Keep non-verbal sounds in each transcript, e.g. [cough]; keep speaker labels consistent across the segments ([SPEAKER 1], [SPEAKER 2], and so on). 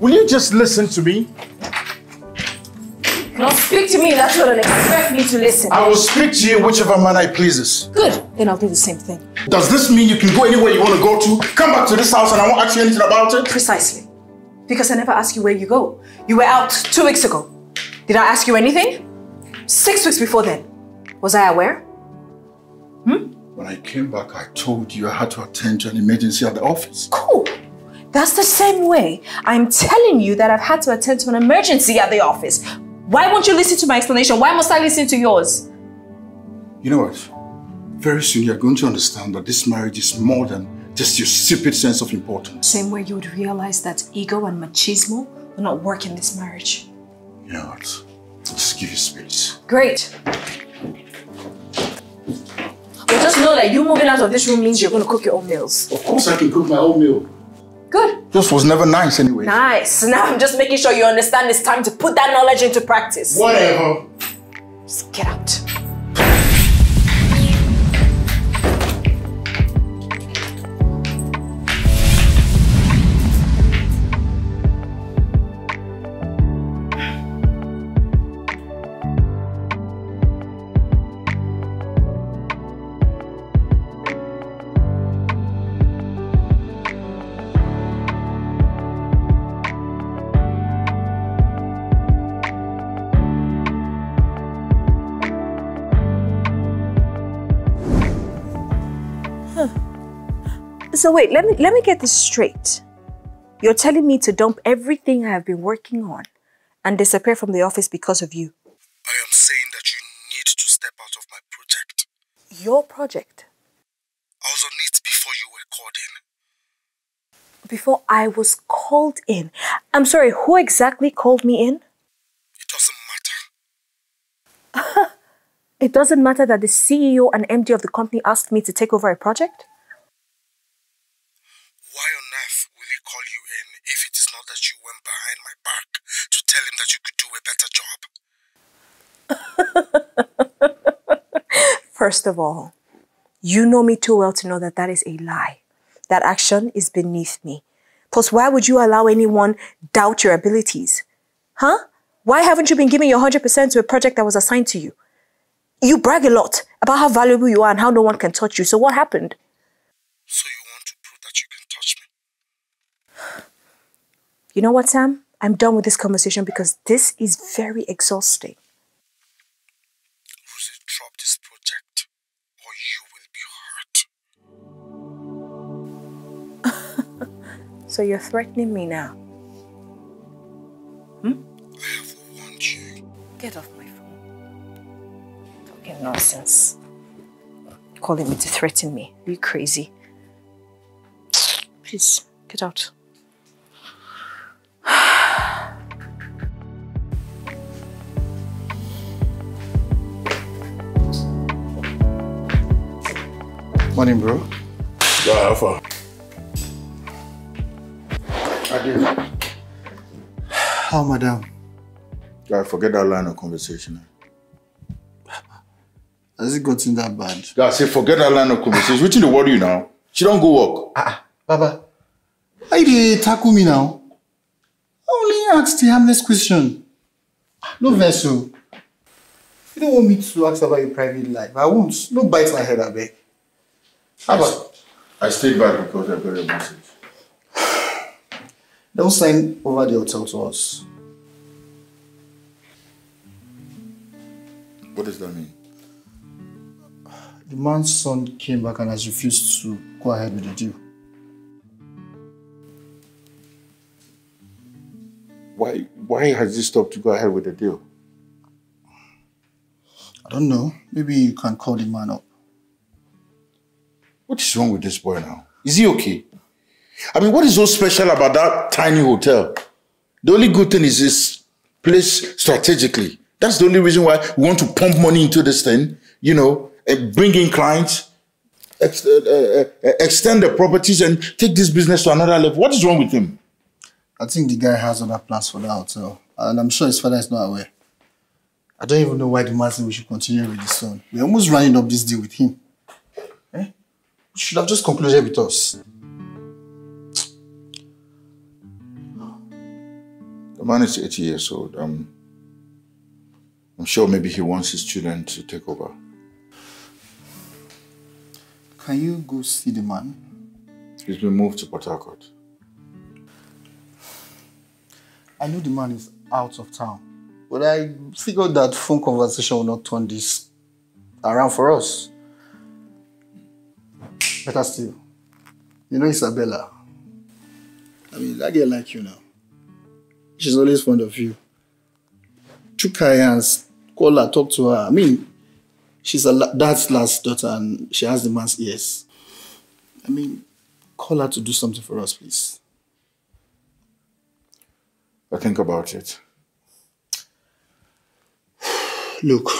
[SPEAKER 1] Will you just listen to me?
[SPEAKER 2] Don't speak to me that way and expect me to listen.
[SPEAKER 1] I will speak to you whichever manner it pleases.
[SPEAKER 2] Good. Then I'll do the same thing.
[SPEAKER 1] Does this mean you can go anywhere you want to go to, come back to this house and I won't ask you anything about it?
[SPEAKER 2] Precisely. Because I never asked you where you go. You were out two weeks ago. Did I ask you anything? Six weeks before then. Was I aware?
[SPEAKER 1] Hmm? When I came back, I told you I had to attend to an emergency at the office.
[SPEAKER 2] Cool. That's the same way I'm telling you that I've had to attend to an emergency at the office. Why won't you listen to my explanation? Why must I listen to yours?
[SPEAKER 1] You know what? Very soon you're going to understand that this marriage is more than just your stupid sense of importance.
[SPEAKER 2] Same way you would realize that ego and machismo will not work in this marriage.
[SPEAKER 1] You know what? Just give you space.
[SPEAKER 2] Great. But just know that you moving out of this room means you're going to cook your own meals.
[SPEAKER 1] Of course I can cook my own meal.
[SPEAKER 2] Good.
[SPEAKER 1] This was never nice anyway.
[SPEAKER 2] Nice. Now I'm just making sure you understand it's time to put that knowledge into practice.
[SPEAKER 1] Whatever.
[SPEAKER 2] Just get out. So wait, let me let me get this straight. You're telling me to dump everything I have been working on and disappear from the office because of you.
[SPEAKER 1] I am saying that you need to step out of my project.
[SPEAKER 2] Your project?
[SPEAKER 1] I was on it before you were called in.
[SPEAKER 2] Before I was called in? I'm sorry, who exactly called me in?
[SPEAKER 1] It doesn't matter. [laughs]
[SPEAKER 2] it doesn't matter that the CEO and MD of the company asked me to take over a project?
[SPEAKER 1] Why on earth will he call you in if it is not that you went behind my back to tell him that you could do a better
[SPEAKER 2] job? [laughs] First of all, you know me too well to know that that is a lie. That action is beneath me. Plus, why would you allow anyone doubt your abilities? Huh? Why haven't you been giving your 100% to a project that was assigned to you? You brag a lot about how valuable you are and how no one can touch you. So what happened?
[SPEAKER 1] So you want to prove that
[SPEAKER 2] you can touch me? You know what, Sam? I'm done with this conversation because this is very exhausting. So you're threatening me now?
[SPEAKER 1] Hmm? I have warned you.
[SPEAKER 2] Get off my phone. Talking nonsense. Calling me to threaten me. Are you crazy? Please, get out.
[SPEAKER 1] Morning, bro.
[SPEAKER 3] Yeah, Alpha.
[SPEAKER 1] Adieu.
[SPEAKER 3] How, madam?
[SPEAKER 1] Yeah, forget that line of conversation.
[SPEAKER 3] Has it gotten that bad?
[SPEAKER 1] Yeah, I say forget that line of conversation. Which in the world you now? She don't go work.
[SPEAKER 3] Ah, Baba. Why do you tackle me now? I only asked the harmless question. No vessel. You don't want me to ask about your private life, I won't. No bite my head, I beg.
[SPEAKER 1] How I stayed back because I got a message.
[SPEAKER 3] Don't sign over the hotel to us.
[SPEAKER 1] What does that mean?
[SPEAKER 3] The man's son came back and has refused to go ahead with the deal.
[SPEAKER 1] Why, why has he stopped to go ahead with the deal?
[SPEAKER 3] I don't know. Maybe you can call the man up.
[SPEAKER 1] What is wrong with this boy now? Is he okay? I mean, what is so special about that tiny hotel? The only good thing is this place strategically. That's the only reason why we want to pump money into this thing, you know, and bring in clients, ex uh, uh, uh, extend the properties and take this business to another level. What is wrong with him?
[SPEAKER 3] I think the guy has other plans for that hotel. And I'm sure his father is not aware. I don't even know why the man we should continue with his son. We're almost running up this deal with him. Eh? You should have just concluded with us.
[SPEAKER 1] Man is 80 years old. Um, I'm sure maybe he wants his children to take over.
[SPEAKER 3] Can you go see the man?
[SPEAKER 1] He's been moved to Port Harcourt.
[SPEAKER 3] I know the man is out of town, but I figured that phone conversation will not turn this around for us. Better still, you know Isabella. I mean, that girl like you now. She's always fond of you. Took her hands, call her, talk to her. I mean, she's a dad's last daughter and she has the man's ears. I mean, call her to do something for us, please.
[SPEAKER 1] I think about it. [sighs]
[SPEAKER 3] Look,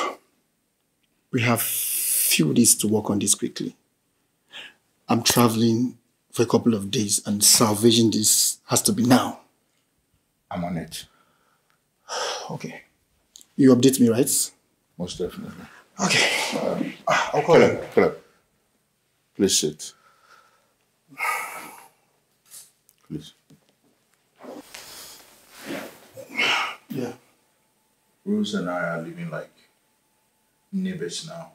[SPEAKER 3] we have few days to work on this quickly. I'm traveling for a couple of days and salvaging this has to be now.
[SPEAKER 1] I'm on it. [sighs]
[SPEAKER 3] Okay. You update me, right?
[SPEAKER 1] Most definitely.
[SPEAKER 3] Okay. Um, I'll call.
[SPEAKER 1] Philip, Philip, please sit. Please.
[SPEAKER 3] Yeah.
[SPEAKER 1] Rose and I are living like neighbors now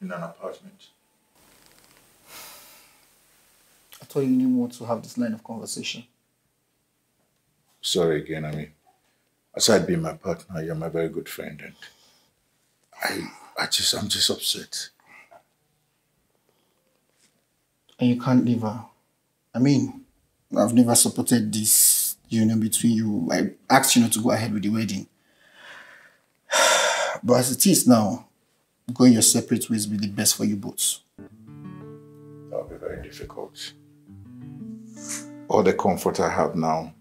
[SPEAKER 1] in an apartment.
[SPEAKER 3] I thought you didn't want to have this line of conversation.
[SPEAKER 1] Sorry again, I mean, aside being my partner, you're my very good friend, and I, I just, I'm just upset.
[SPEAKER 3] And you can't leave her. I mean, I've never supported this union between you. I asked you not to go ahead with the wedding. [sighs] But as it is now, going your separate ways will be the best for you both.
[SPEAKER 1] That'll be very difficult. All the comfort I have now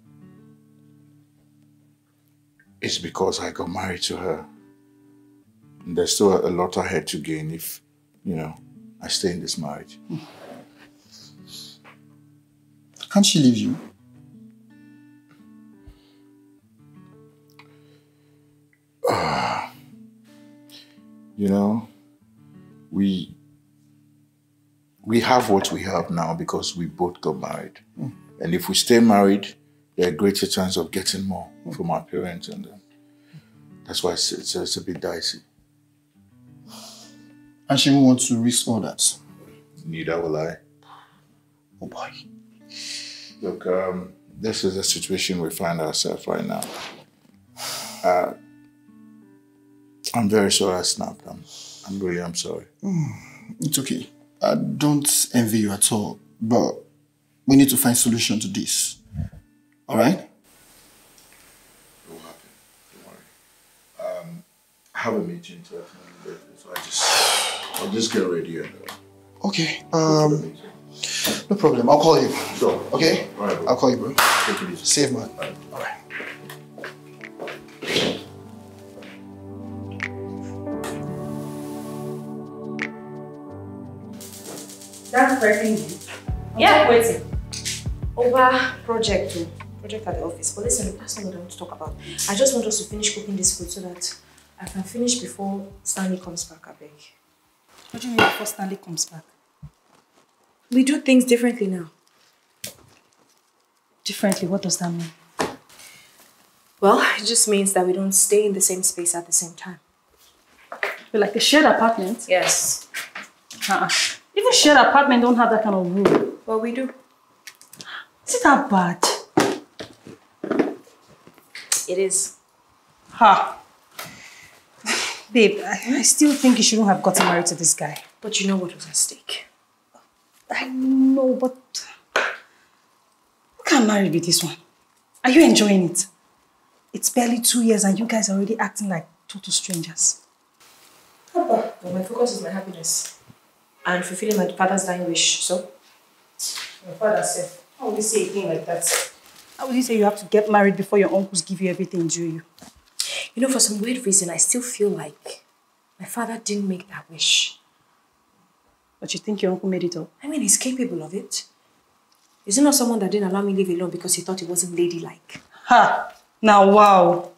[SPEAKER 1] is because I got married to her. And there's still a lot ahead to gain if, you know, I stay in this marriage.
[SPEAKER 3] Can't she leave you? [sighs]
[SPEAKER 1] You know, we we have what we have now because we both got married. Hmm. And if we stay married, a greater chance of getting more from our parents, and uh, that's why it's, it's, it's a bit dicey.
[SPEAKER 3] And she won't want to risk all that.
[SPEAKER 1] Neither will I.
[SPEAKER 3] Oh boy.
[SPEAKER 1] Look, um, this is the situation we find ourselves right now. Uh, I'm very sorry I snapped. I'm, I'm really, I'm sorry.
[SPEAKER 3] It's okay. I don't envy you at all, but we need to find solution to this. All right?
[SPEAKER 1] It will happen. Don't worry. Um, I have a meeting to attend later, so I just, I'll just get ready and uh,
[SPEAKER 3] Okay.
[SPEAKER 1] go for the
[SPEAKER 3] Um, no problem. I'll call you.
[SPEAKER 1] Sure.
[SPEAKER 3] Okay?
[SPEAKER 1] All right, bro.
[SPEAKER 3] I'll call you, bro.
[SPEAKER 1] Take it easy.
[SPEAKER 3] Safe, man.
[SPEAKER 1] Bye.
[SPEAKER 3] All right.
[SPEAKER 2] That's breaking news. Yeah, waiting. Over project too. Project at the office. But listen, that's not what I want to talk about. I just want us to finish cooking this food so that I can finish before Stanley comes back, I beg.
[SPEAKER 4] What do you mean before Stanley comes back?
[SPEAKER 2] We do things differently now.
[SPEAKER 4] Differently, what does that mean?
[SPEAKER 2] Well, it just means that we don't stay in the same space at the same time.
[SPEAKER 4] You're like a shared apartment?
[SPEAKER 2] Yes.
[SPEAKER 4] Uh-uh. Even shared apartment don't have that kind of rule.
[SPEAKER 2] Well, we do.
[SPEAKER 4] Is it that bad?
[SPEAKER 2] It is.
[SPEAKER 4] Ha. Babe, I, I still think you shouldn't have gotten married to this guy.
[SPEAKER 2] But you know what was at stake.
[SPEAKER 4] I know, but who can marry with this one? Are you enjoying it? It's barely two years and you guys are already acting like total strangers.
[SPEAKER 2] Papa, but my focus is my happiness. And fulfilling my father's dying wish, so? My father said, how would you say a thing like that?
[SPEAKER 4] How would you say you have to get married before your uncles give you everything Do you?
[SPEAKER 2] You know, for some weird reason, I still feel like my father didn't make that wish.
[SPEAKER 4] But you think your uncle made it up?
[SPEAKER 2] I mean, he's capable of it. Is it not someone that didn't allow me live alone because he thought it wasn't ladylike?
[SPEAKER 4] Ha! Now, wow!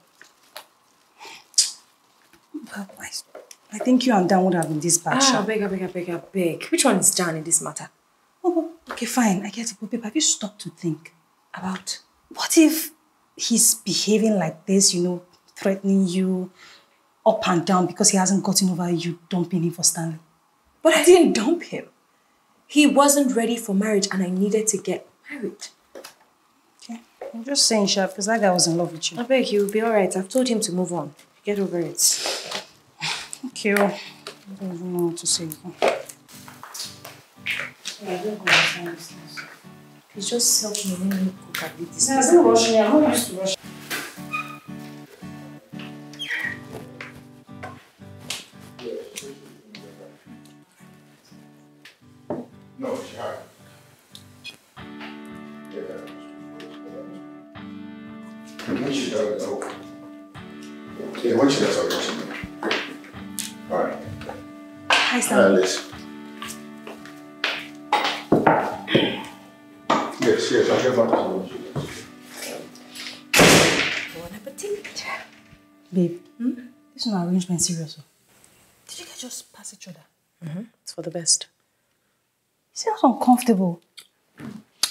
[SPEAKER 4] I think you and Dan would have been this bad.
[SPEAKER 2] Ah,
[SPEAKER 4] I
[SPEAKER 2] beg, I beg, I beg, I beg. Which one is Dan in this matter?
[SPEAKER 4] Oh, oh okay, fine. I get it. But babe, have you stopped to think
[SPEAKER 2] about
[SPEAKER 4] what if he's behaving like this, you know, threatening you up and down because he hasn't gotten over you dumping him for Stanley?
[SPEAKER 2] But I didn't dump him. He wasn't ready for marriage and I needed to get married.
[SPEAKER 4] Okay. I'm just saying, Sha, because that guy was in love with you.
[SPEAKER 2] I beg you'll be alright. I've told him to move on. Get over it.
[SPEAKER 4] Okay. oh. I don't even know what to say.
[SPEAKER 2] Please just help me let me cook and eat this.
[SPEAKER 4] don't rush me. I'm not used to rush. This is an arrangement serious. oh. Did you guys just pass each other? Mhm.
[SPEAKER 2] It's for the best.
[SPEAKER 4] It sounds uncomfortable.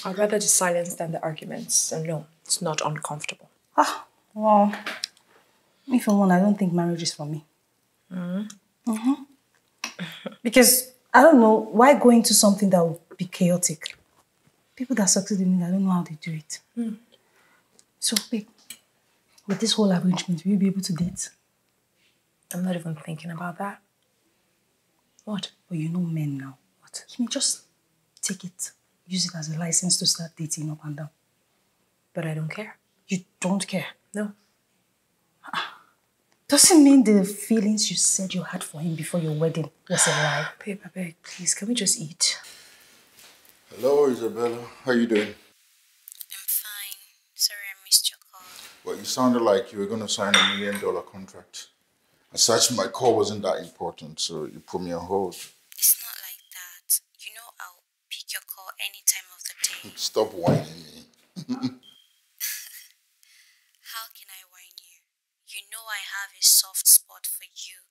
[SPEAKER 2] I'd rather the silence than the arguments. So no, it's not uncomfortable.
[SPEAKER 4] Ah, well, me for one, I don't think marriage is for me. Mm-hmm. [laughs] because I don't know why go into something that will be chaotic. People that succeed in it, I don't know how they do it. So, babe, with this whole arrangement, will you be able to date?
[SPEAKER 2] I'm not even thinking about that. What?
[SPEAKER 4] But you know men now. What? You may just take it, use it as a license to start dating up and down.
[SPEAKER 2] But I don't care.
[SPEAKER 4] You don't care.
[SPEAKER 2] No. Ah.
[SPEAKER 4] Doesn't mean the feelings you said you had for him before your wedding was a lie. [sighs]
[SPEAKER 2] Babe, I beg, please, can we just eat?
[SPEAKER 1] Hello, Isabella. How are you doing?
[SPEAKER 5] I'm fine. Sorry I missed your call.
[SPEAKER 1] Well, you sounded like you were going to sign a million dollar contract. As such, my call wasn't that important, so you put me on hold.
[SPEAKER 5] It's not like that. You know I'll pick your call any time of the day. [laughs]
[SPEAKER 1] Stop whining me. [laughs]
[SPEAKER 5] How can I whine you? You know I have a soft spot for you.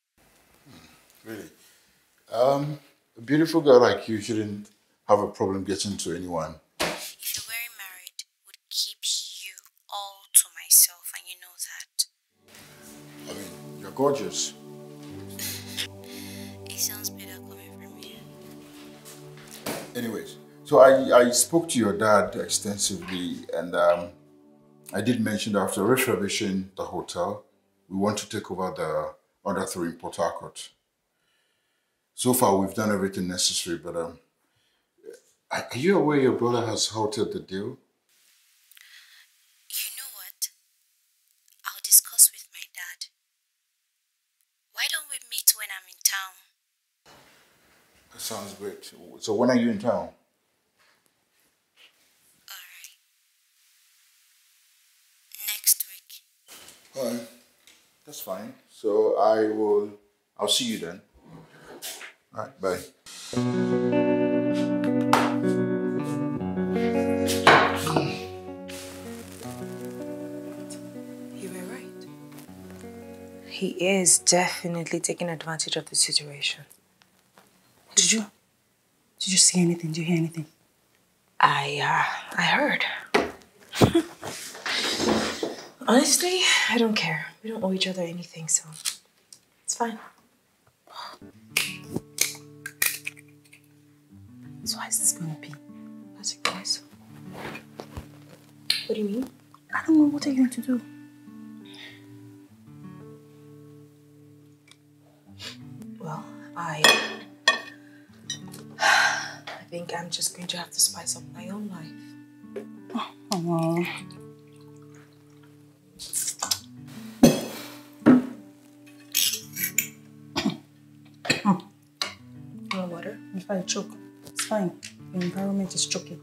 [SPEAKER 1] Really? Um, a beautiful girl like you shouldn't have a problem getting to anyone. Gorgeous.
[SPEAKER 5] It sounds better coming from you.
[SPEAKER 1] Anyways, so I, I spoke to your dad extensively, and um, I did mention that after refurbishing the hotel, we want to take over the other three in Port Harcourt. So far, we've done everything necessary, but um, are are you aware your brother has halted the deal?
[SPEAKER 5] You know what? I'll discuss with my dad. Why don't we meet when I'm in town?
[SPEAKER 1] That sounds great. So when are you in town?
[SPEAKER 5] Alright. Next week.
[SPEAKER 1] All right, that's fine. So I will. I'll see you then. All right, bye.
[SPEAKER 2] You were right. He is definitely taking advantage of the situation.
[SPEAKER 4] Did you? See anything? Did you hear anything?
[SPEAKER 2] I, uh, I heard. [laughs] Honestly, I don't care. We don't owe each other anything, so it's fine.
[SPEAKER 4] So how is this gonna be?
[SPEAKER 2] That's your choice. What do you mean?
[SPEAKER 4] I don't know. What are you going to do?
[SPEAKER 2] Well, I. I think I'm just going to have to spice up my own life.
[SPEAKER 4] Oh,
[SPEAKER 2] No water?
[SPEAKER 4] if I choke, it's fine. The environment is choking.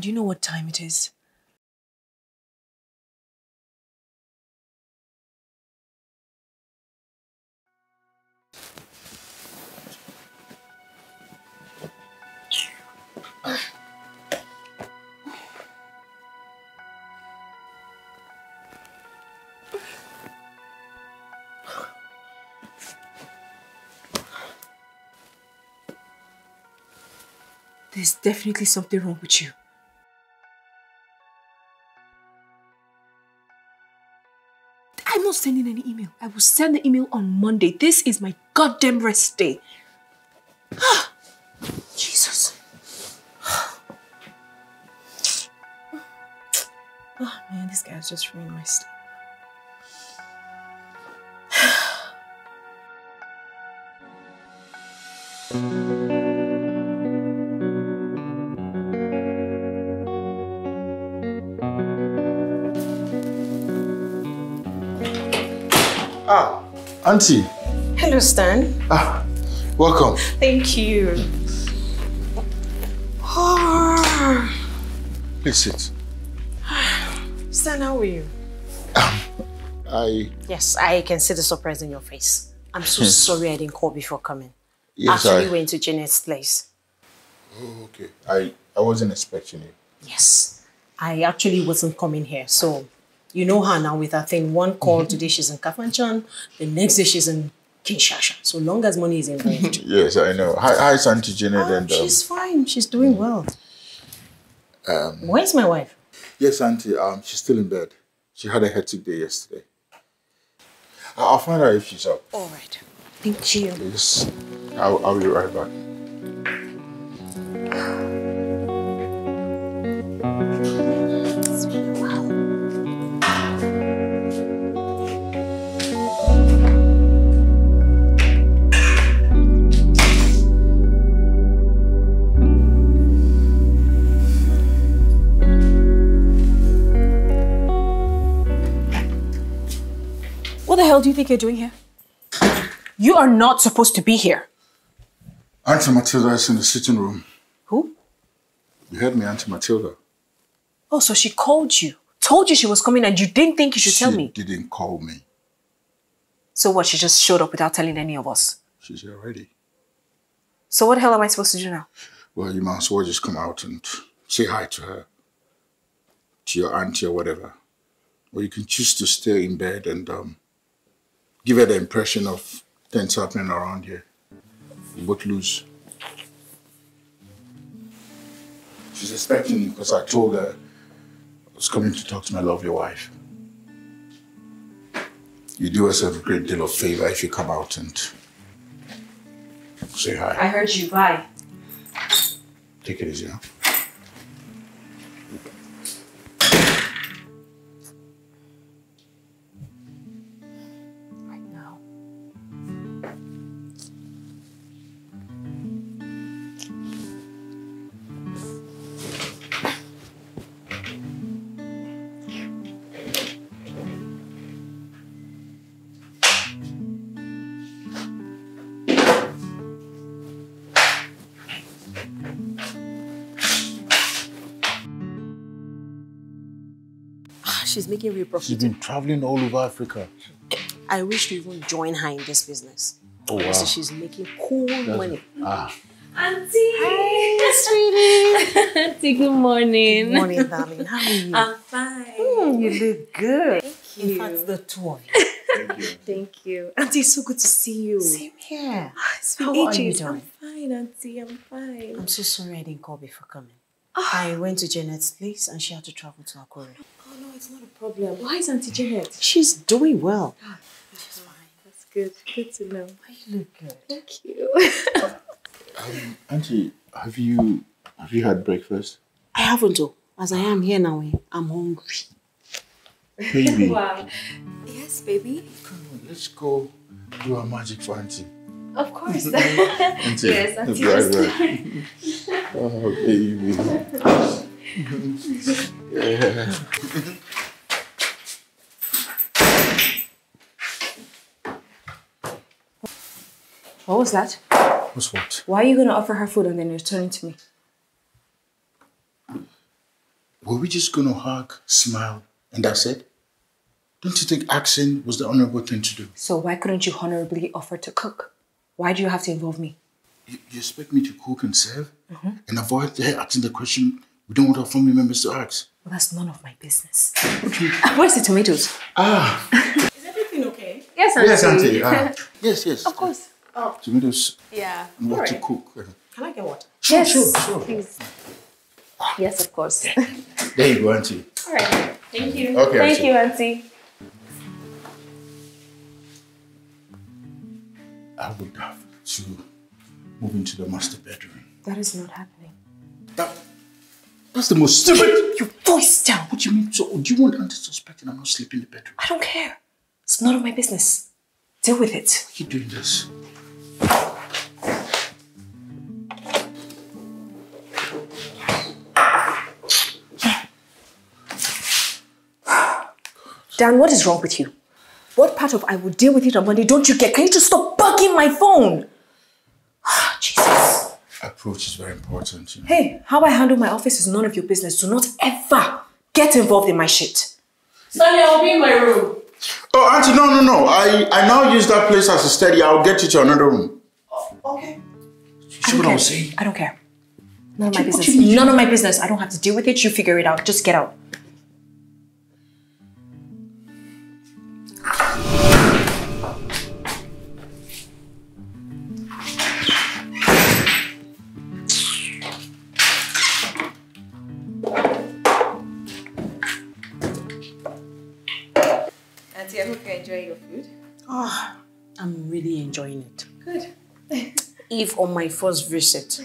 [SPEAKER 6] Do you know what time it is? There's definitely something wrong with you. I will send the email on Monday. This is my goddamn rest day. Jesus. Oh man, this guy's just ruined my sleep.
[SPEAKER 1] Ah, [sighs] Auntie.
[SPEAKER 6] Hello, Stan.
[SPEAKER 1] Ah, welcome.
[SPEAKER 6] Thank you.
[SPEAKER 1] Please sit.
[SPEAKER 6] Stan, how are you?
[SPEAKER 1] Um, I
[SPEAKER 6] Yes, I can see the surprise in your face. I'm so sorry I didn't call before coming.
[SPEAKER 1] yes,
[SPEAKER 6] Actually
[SPEAKER 1] I.
[SPEAKER 6] went to Janet's place.
[SPEAKER 1] Oh, okay. I I wasn't expecting you.
[SPEAKER 6] Yes. I actually wasn't coming here. So, you know her now with her thing. One call today she's in Kafanchan, the next day she's in Kinshasa. So long as money is involved. [laughs]
[SPEAKER 1] Yes, I know. Hi, hi, Auntie Janet.
[SPEAKER 6] Oh,
[SPEAKER 1] and um,
[SPEAKER 6] she's fine. She's doing well. Where's my wife?
[SPEAKER 1] yes, Auntie. Um, she's still in bed. She had a hectic day yesterday. I'll find out if she's up.
[SPEAKER 6] All right. Thank you.
[SPEAKER 1] Yes, I'll, I'll be right back.
[SPEAKER 2] Think you're doing here? You are not supposed to be here.
[SPEAKER 1] Auntie Matilda is in the sitting room.
[SPEAKER 2] Who?
[SPEAKER 1] You heard me, Auntie Matilda.
[SPEAKER 2] Oh, so she called you, told you she was coming, and you didn't think you should
[SPEAKER 1] she
[SPEAKER 2] tell me.
[SPEAKER 1] She didn't call me.
[SPEAKER 2] So what? She just showed up without telling any of us.
[SPEAKER 1] She's here already.
[SPEAKER 2] So what the hell am I supposed to do now?
[SPEAKER 1] Well, you might as well just come out and say hi to her. To your auntie or whatever. Or you can choose to stay in bed and um, give her the impression of things happening around here. You both lose. She's expecting me because I told her I was coming to talk to my lovely wife. You do us a great deal of favor if you come out and say hi.
[SPEAKER 2] I heard you. Bye.
[SPEAKER 1] Take it easy, huh?
[SPEAKER 6] She's making real profit.
[SPEAKER 1] She's been traveling all over Africa.
[SPEAKER 6] I wish to even join her in this business.
[SPEAKER 1] Oh, wow.
[SPEAKER 6] So she's making cool money.
[SPEAKER 1] Ah,
[SPEAKER 7] Auntie!
[SPEAKER 6] Hey, [laughs] sweetie.
[SPEAKER 7] Auntie, good morning.
[SPEAKER 6] Good morning, darling. How are you?
[SPEAKER 7] I'm fine.
[SPEAKER 6] Mm, you look good. Thank you. In fact, the two of you.
[SPEAKER 7] Thank you.
[SPEAKER 6] Auntie, it's so good to see you.
[SPEAKER 7] Same
[SPEAKER 6] here.
[SPEAKER 7] It's
[SPEAKER 6] How
[SPEAKER 7] been
[SPEAKER 6] are you
[SPEAKER 7] ages. I'm fine, Auntie. I'm fine.
[SPEAKER 6] I'm so sorry I didn't call before coming. I went to Janet's place and she had to travel to Akure.
[SPEAKER 7] No, it's not a problem. Why is Auntie Janet?
[SPEAKER 6] She's doing well.
[SPEAKER 7] She's fine. That's good. Good to know.
[SPEAKER 6] Why you look good.
[SPEAKER 7] Thank you. [laughs]
[SPEAKER 1] Auntie, have you have you had breakfast?
[SPEAKER 6] I haven't though. As I am here now, eh, I'm hungry.
[SPEAKER 1] Baby, [laughs]
[SPEAKER 7] wow. Yes, baby.
[SPEAKER 1] come on, let's go do our magic for Auntie.
[SPEAKER 7] Of course. [laughs]
[SPEAKER 1] Auntie,
[SPEAKER 7] Yes, Auntie,
[SPEAKER 1] right,
[SPEAKER 7] just-
[SPEAKER 1] right. oh, baby. Yeah. [laughs]
[SPEAKER 2] What was that?
[SPEAKER 1] What's what?
[SPEAKER 2] Why are you going to offer her food and then you're turning to me?
[SPEAKER 1] Were we just gonna hug, smile, and that's it? Don't you think asking was the honorable thing to do?
[SPEAKER 2] So why couldn't you honorably offer to cook? Why do you have to involve me?
[SPEAKER 1] You, you expect me to cook and serve? Mm-hmm. And avoid her asking the question we don't want our family members to ask?
[SPEAKER 2] Well, that's none of my business. Okay. Where's the tomatoes?
[SPEAKER 1] Ah,
[SPEAKER 6] Is everything okay?
[SPEAKER 2] Yes, Auntie.
[SPEAKER 1] yes, Auntie. Ah, [laughs] yes, yes.
[SPEAKER 2] of course. Oh.
[SPEAKER 1] Tomatoes
[SPEAKER 7] yeah.
[SPEAKER 1] and what to cook.
[SPEAKER 6] Can I get water?
[SPEAKER 1] Sure,
[SPEAKER 2] Yes.
[SPEAKER 1] sure, sure.
[SPEAKER 7] Please. Yes, of course.
[SPEAKER 1] There you go, Auntie.
[SPEAKER 7] All right. Thank you.
[SPEAKER 1] Okay,
[SPEAKER 7] Thank
[SPEAKER 1] Auntie.
[SPEAKER 7] you, Auntie.
[SPEAKER 1] I would have to move into the master bedroom.
[SPEAKER 2] That is not happening.
[SPEAKER 1] That, that's the most stupid.
[SPEAKER 2] Your voice down.
[SPEAKER 1] What do you mean? So, do you want Auntie suspecting I'm not sleeping in the bedroom?
[SPEAKER 2] I don't care. It's none of my business. Deal with it.
[SPEAKER 1] Why are you doing this?
[SPEAKER 2] Dan, what is wrong with you? What part of I will deal with it on Monday don't you get? Can you just stop bugging my phone? Jesus.
[SPEAKER 1] Approach is very important. You know?
[SPEAKER 2] Hey, how I handle my office is none of your business. Do not ever get involved in my shit.
[SPEAKER 7] Sonny, I'll be in my room.
[SPEAKER 1] Oh, Auntie, no, no, no. I, I now use that place as a study. I'll get you to another room.
[SPEAKER 6] Oh, okay.
[SPEAKER 1] You see what I was saying?
[SPEAKER 2] I don't care. None of my business. None of my business. I don't have to deal with it. You figure it out. Just get out.
[SPEAKER 6] If on my first visit,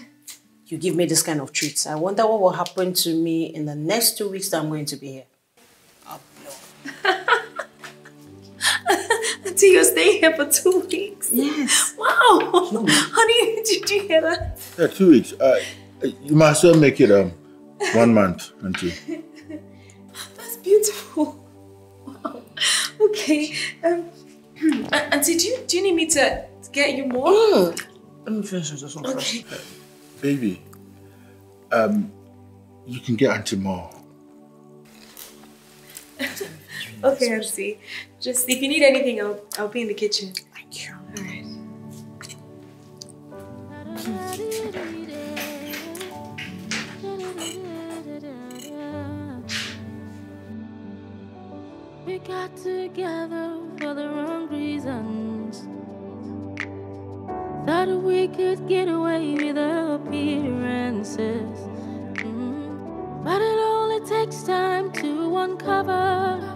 [SPEAKER 6] you give me this kind of treats, I wonder what will happen to me in the next two weeks that I'm going to be here. [laughs] I'll blow.
[SPEAKER 7] Auntie, you're staying here for two weeks.
[SPEAKER 6] Yes.
[SPEAKER 7] Wow. Honey, [laughs] did you hear that?
[SPEAKER 1] Yeah, two weeks. Uh, you might as well make it um one month, Auntie. [laughs]
[SPEAKER 7] That's beautiful. Wow. Okay. Um,
[SPEAKER 2] A- [clears throat] Auntie, do you, do you need me to get you more?
[SPEAKER 6] Let me finish this one first.
[SPEAKER 1] Baby, um, you can get Auntie more. [laughs]
[SPEAKER 2] Okay, Auntie. Just if you need anything, I'll, I'll be in the kitchen.
[SPEAKER 6] Thank you.
[SPEAKER 2] All right.
[SPEAKER 7] We got together for the wrong reasons. Thought we could get away with appearances. Mm. But it only takes time to uncover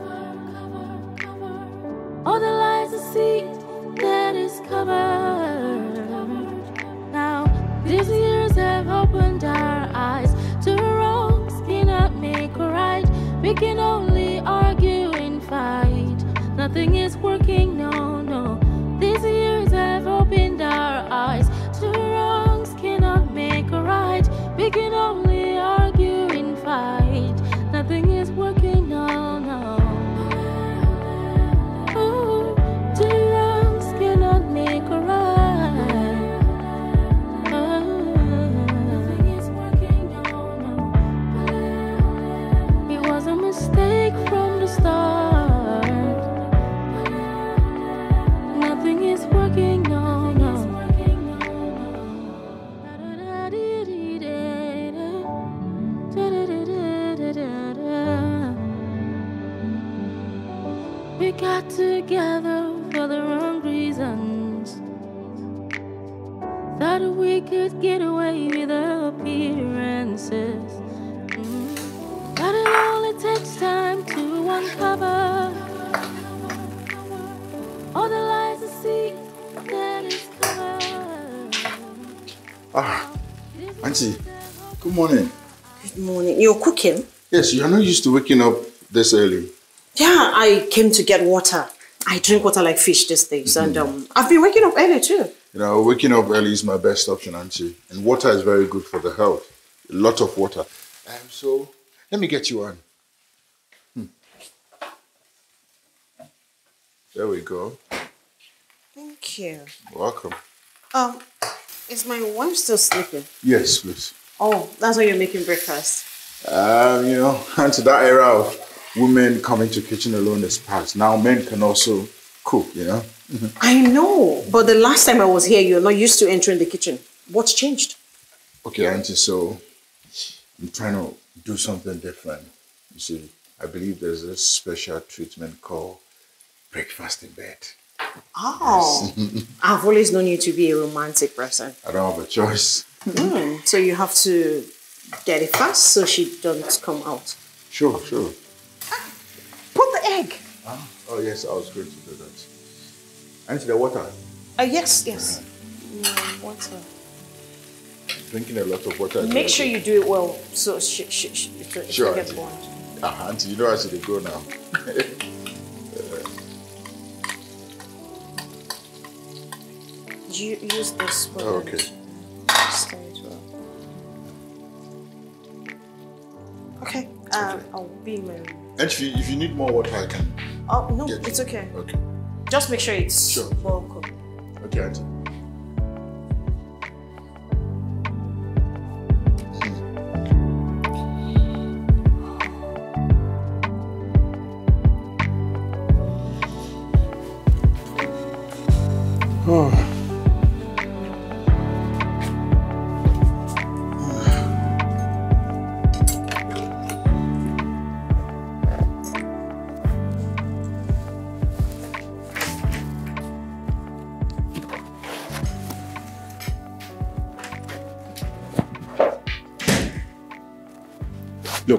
[SPEAKER 7] together for the wrong reasons. Thought we could get away with appearances. Mm. But it only takes time to uncover all the lies I see that is covered.
[SPEAKER 1] Ah, Auntie, good morning.
[SPEAKER 6] Good morning. You're cooking?
[SPEAKER 1] Yes, you're not used to waking up this early.
[SPEAKER 6] Yeah, I came to get water. I drink water like fish these days, and um, I've been waking up early too.
[SPEAKER 1] You know, waking up early is my best option, Auntie. And water is very good for the health. A lot of water. Um, so, let me get you one. Hmm. There we go.
[SPEAKER 6] Thank you.
[SPEAKER 1] Welcome.
[SPEAKER 6] Um, is my wife still sleeping?
[SPEAKER 1] Yes, please.
[SPEAKER 6] Oh, that's why you're making breakfast.
[SPEAKER 1] Um, you know, and [laughs] to that era of women coming to kitchen alone is past. Now men can also cook, you know.
[SPEAKER 6] I know, but the last time I was here, you're not used to entering the kitchen. What's changed?
[SPEAKER 1] Okay, Auntie, so I'm trying to do something different. You see, I believe there's a special treatment called breakfast in bed.
[SPEAKER 6] Oh, [laughs] I've always known you to be a romantic person.
[SPEAKER 1] I don't have a choice.
[SPEAKER 6] Mm, so you have to get it fast so she doesn't come out.
[SPEAKER 1] Sure, sure.
[SPEAKER 6] Put the egg.
[SPEAKER 1] Oh, yes, I was going to do that. Auntie, the water.
[SPEAKER 6] Uh, yes, yes. Mm, water.
[SPEAKER 1] Drinking a lot of water.
[SPEAKER 6] Make sure you do it well so she, she, she, it, it
[SPEAKER 1] Sure,
[SPEAKER 6] gets burned.
[SPEAKER 1] Ah, Auntie, you know I should go now. [laughs]
[SPEAKER 6] You use this one.
[SPEAKER 1] Oh, okay.
[SPEAKER 6] Well. Okay, um, I'll be in my room.
[SPEAKER 1] And if you, if you need more water, I can.
[SPEAKER 6] Oh, no, it's okay.
[SPEAKER 1] Okay.
[SPEAKER 6] Just make sure it's
[SPEAKER 1] Sure.
[SPEAKER 6] well cooked.
[SPEAKER 1] Okay, Auntie.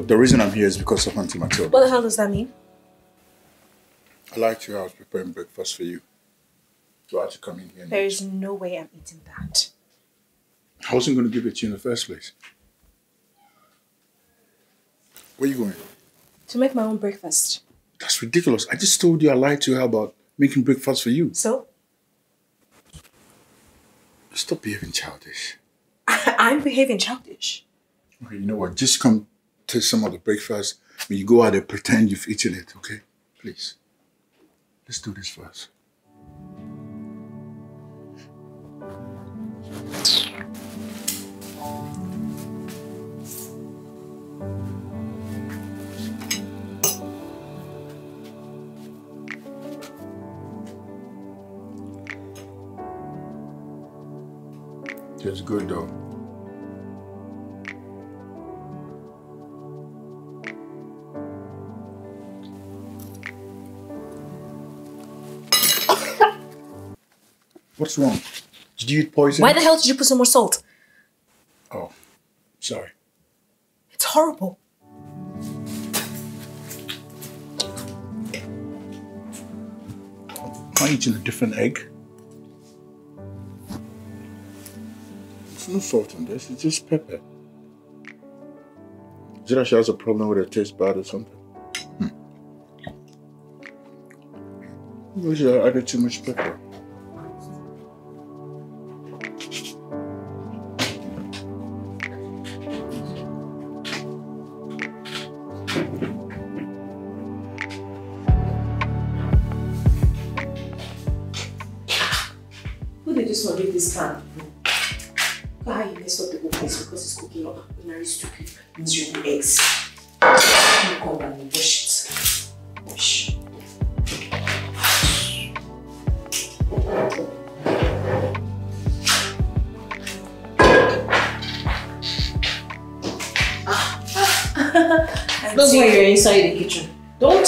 [SPEAKER 1] Look, the reason I'm here is because of Auntie Matilda.
[SPEAKER 2] What the hell does that mean?
[SPEAKER 1] I liked you. I was preparing breakfast for you. So I had to come in here.
[SPEAKER 2] There is no way I'm eating that.
[SPEAKER 1] I wasn't going to give it to you in the first place. Where are you going?
[SPEAKER 2] To make my own breakfast.
[SPEAKER 1] That's ridiculous. I just told you I lied to her about making breakfast for you.
[SPEAKER 2] So?
[SPEAKER 1] Stop behaving childish. [laughs]
[SPEAKER 2] I'm behaving childish.
[SPEAKER 1] Okay, you know what? Just come Taste some of the breakfast. When you go out there, pretend you've eaten it, okay? Please. Let's do this first. It's good though. What's wrong? Did you eat poison?
[SPEAKER 2] Why the hell did you put so much salt?
[SPEAKER 1] Oh, sorry.
[SPEAKER 2] It's horrible.
[SPEAKER 1] Am I eating a different egg? There's no salt in this, it's just pepper. Is it that she has a problem with her taste bud or something? Hmm. Maybe she added too much pepper.
[SPEAKER 6] Who did this can? Why you messed up the whole place because it's cooking up ordinary stupid miserable eggs. You come and wash it. Wash. That's why you're inside the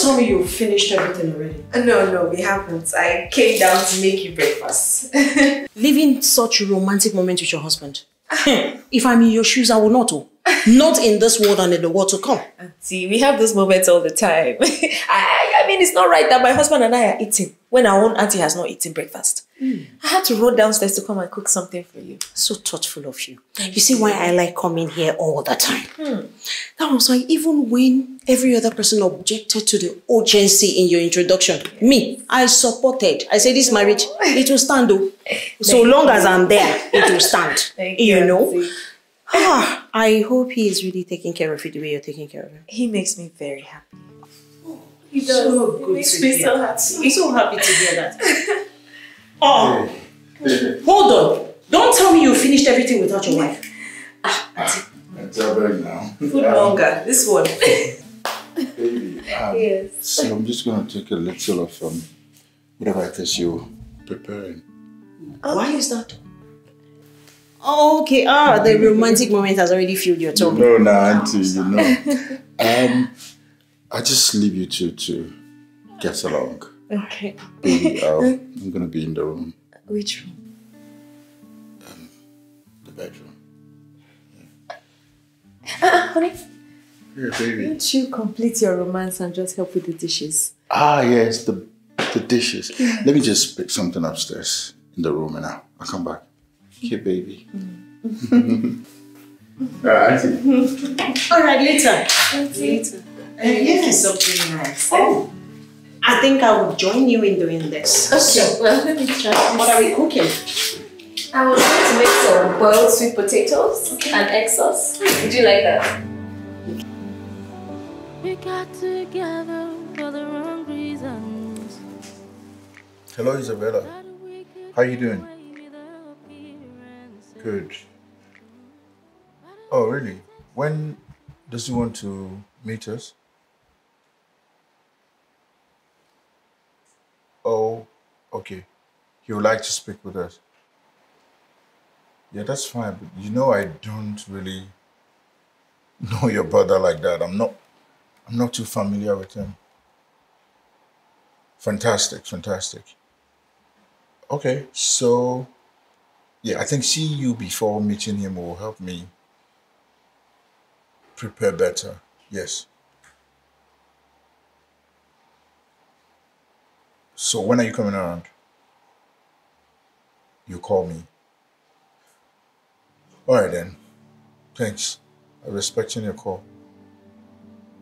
[SPEAKER 6] tell me you've finished everything already.
[SPEAKER 2] Uh, no, no, we haven't. I came down to make you breakfast. [laughs]
[SPEAKER 6] Living such a romantic moment with your husband. [laughs] if I'm in your shoes, I will not. Oh. Not in this world and in the world to come.
[SPEAKER 2] See, we have those moments all the time. [laughs] I, I, mean, it's not right that my husband and I are eating when our own auntie has not eaten breakfast. Hmm. I had to run downstairs to come and cook something for you.
[SPEAKER 6] So thoughtful of you. you see why I like coming here all the time. Hmm. That was why even when every other person objected to the urgency in your introduction, me, I supported. I said this marriage, it will stand though. Oh. [laughs] So long as I'm there, it will stand. [laughs]
[SPEAKER 2] Thank
[SPEAKER 6] you
[SPEAKER 2] you,
[SPEAKER 6] know?
[SPEAKER 2] Auntie.
[SPEAKER 6] Ah, [sighs] I hope he is really taking care of you the way you're taking care of him.
[SPEAKER 2] He makes me very happy.
[SPEAKER 6] He does. So good
[SPEAKER 2] makes
[SPEAKER 6] to
[SPEAKER 2] me
[SPEAKER 6] hear.
[SPEAKER 2] so happy.
[SPEAKER 6] I'm so happy to hear that. [laughs] oh, [laughs] hold on. Don't tell me you finished everything without your wife.
[SPEAKER 1] Ah, I'm over now.
[SPEAKER 2] Food longer. This one. [laughs]
[SPEAKER 1] Baby, um,
[SPEAKER 2] Yes.
[SPEAKER 1] So I'm just gonna take a little of um, whatever it is you're preparing.
[SPEAKER 6] Why is that? Oh, okay. Ah, the romantic moment has already filled your tummy.
[SPEAKER 1] No, no, auntie, you know. Um, I just leave you two to get along.
[SPEAKER 2] Okay.
[SPEAKER 1] Baby, I'll, I'm gonna be in the room,
[SPEAKER 2] Which room?
[SPEAKER 1] the bedroom.
[SPEAKER 2] Uh, honey,
[SPEAKER 1] Yeah, baby.
[SPEAKER 2] won't you complete your romance and just help with the dishes?
[SPEAKER 1] Ah, yes, the the dishes. Let me just pick something upstairs in the room and I'll, I'll come back. Here, baby. [laughs] Alright.
[SPEAKER 6] Alright, later. Later.
[SPEAKER 2] Uh, yes. Something nice.
[SPEAKER 6] Oh, I think I will join you in doing this.
[SPEAKER 2] Okay, well, let me try.
[SPEAKER 6] What are we cooking?
[SPEAKER 2] I was going to make some boiled sweet potatoes and egg sauce. Would you like that?
[SPEAKER 7] We got together for the wrong reasons.
[SPEAKER 1] Hello, Isabella. How are you doing? Oh, really? When does he want to meet us? Oh, okay. He would like to speak with us. Yeah, that's fine. But you know, I don't really know your brother like that. I'm not. I'm not too familiar with him. Fantastic, fantastic. Okay, so yeah, I think seeing you before meeting him will help me prepare better. Yes. So when are you coming around? You call me. All right then. Thanks. I'm respecting your call.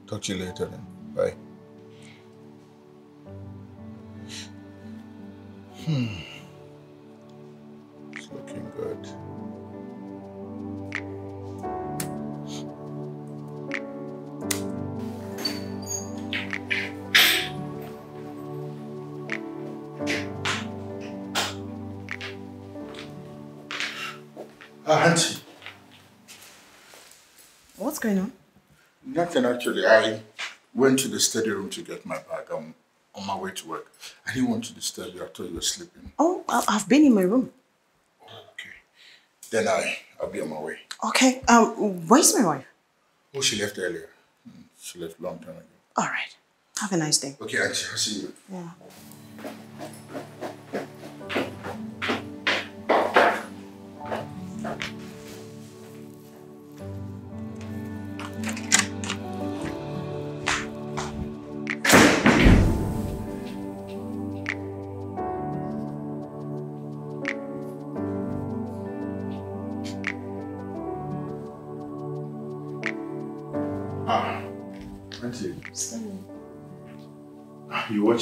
[SPEAKER 1] Talk to you later then. Bye. It's looking good. Ah, auntie.
[SPEAKER 6] What's going on?
[SPEAKER 1] Nothing actually. I went to the study room to get my bag. I'm on my way to work. I didn't want to disturb you. I thought you were sleeping.
[SPEAKER 6] Oh, I've been in my room.
[SPEAKER 1] Then I, I'll be on my way.
[SPEAKER 6] Okay. Um, where's my wife?
[SPEAKER 1] Oh, she left earlier. She left long time ago.
[SPEAKER 6] All right. Have a nice day.
[SPEAKER 1] Okay, I'll see you.
[SPEAKER 6] Yeah.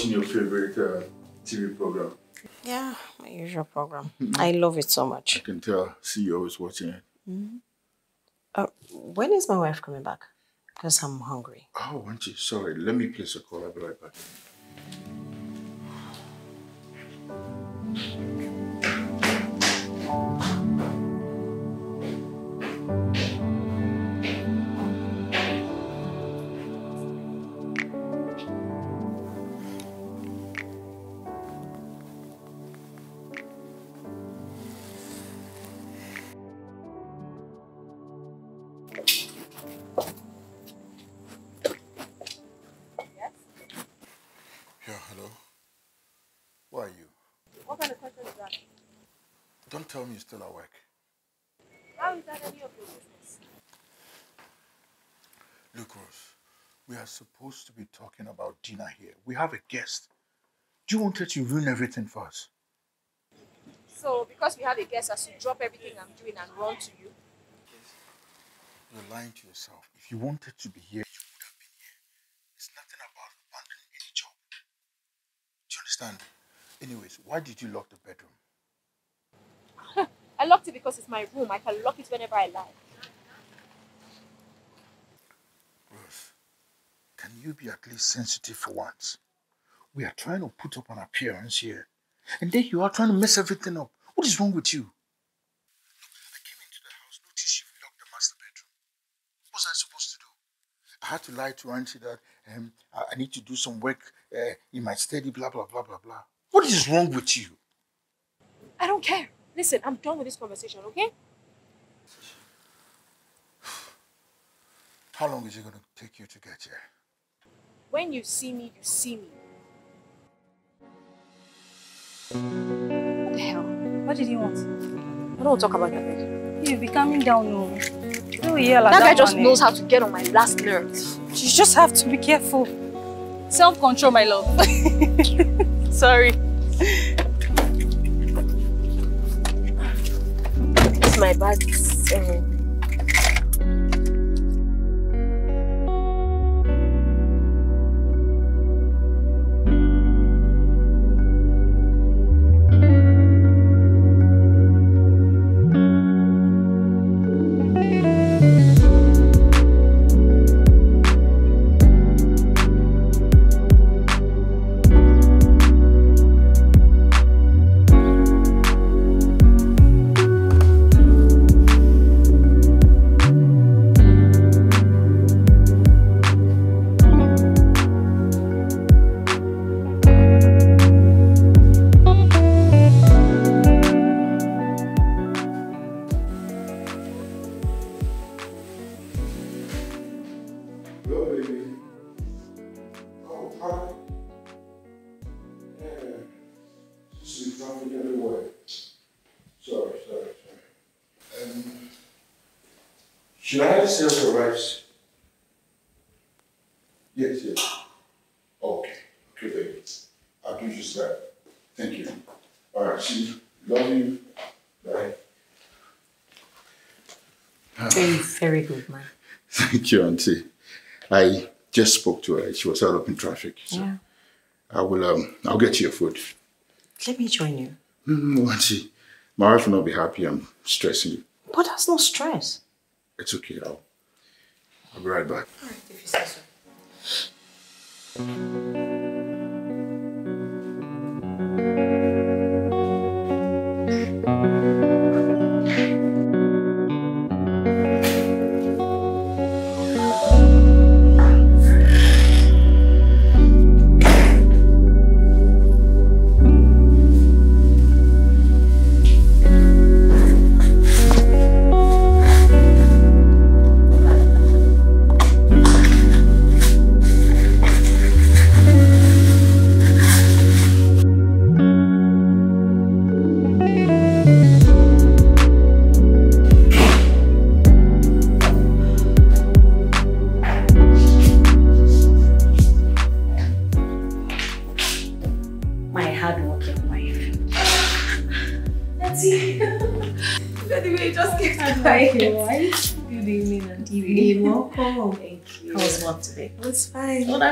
[SPEAKER 1] Watching your favorite uh, TV program?
[SPEAKER 6] Yeah, my usual program. I love it so much.
[SPEAKER 1] I can tell. See, you always watching it.
[SPEAKER 6] Uh, when is my wife coming back? Because I'm hungry.
[SPEAKER 1] Oh, you. sorry. Let me place a call. I'll be right back. [sighs] [sighs] [sighs]
[SPEAKER 8] How is that any of your business?
[SPEAKER 1] Look, Rose, we are supposed to be talking about dinner here. We have a guest. Do you want her to ruin everything for us?
[SPEAKER 8] So, because we have a guest, I should drop everything I'm doing and run to you.
[SPEAKER 1] You're lying to yourself. If you wanted to be here, you would have been here. It's nothing about abandoning any job. Do you understand? Anyways, why did you lock the bedroom?
[SPEAKER 8] I locked it because it's my room. I can lock it whenever I like.
[SPEAKER 1] Rose, can you be at least sensitive for once? We are trying to put up an appearance here. And then you are trying to mess everything up. What is wrong with you? Look, I came into the house, noticed you locked the master bedroom. What was I supposed to do? I had to lie to Auntie that um, I, I need to do some work uh, in my study, blah, blah, blah, blah, blah. What is wrong with you?
[SPEAKER 8] I don't care. Listen, I'm done with this conversation, okay?
[SPEAKER 1] How long is it going to take you to get here?
[SPEAKER 8] When you see me, you see me.
[SPEAKER 4] What the hell? What did he want?
[SPEAKER 8] I don't want to talk about that. babe.
[SPEAKER 4] You be coming down, no. No, yeah, like
[SPEAKER 8] That guy just knows
[SPEAKER 4] eh.
[SPEAKER 8] how to get on my last nerves.
[SPEAKER 4] You just have to be careful. Self-control, my love. [laughs] Sorry.
[SPEAKER 8] My bad. Um,
[SPEAKER 6] Very, very good, man.
[SPEAKER 1] Thank you, Auntie. I just spoke to her. She was held up in traffic. So
[SPEAKER 6] Yeah.
[SPEAKER 1] I will um I'll get you your food.
[SPEAKER 6] Let me join you.
[SPEAKER 1] No, no, no, Auntie. My wife will not be happy. I'm stressing you.
[SPEAKER 6] But that's no stress.
[SPEAKER 1] It's okay. I'll, I'll be right back.
[SPEAKER 6] All right, if you say so.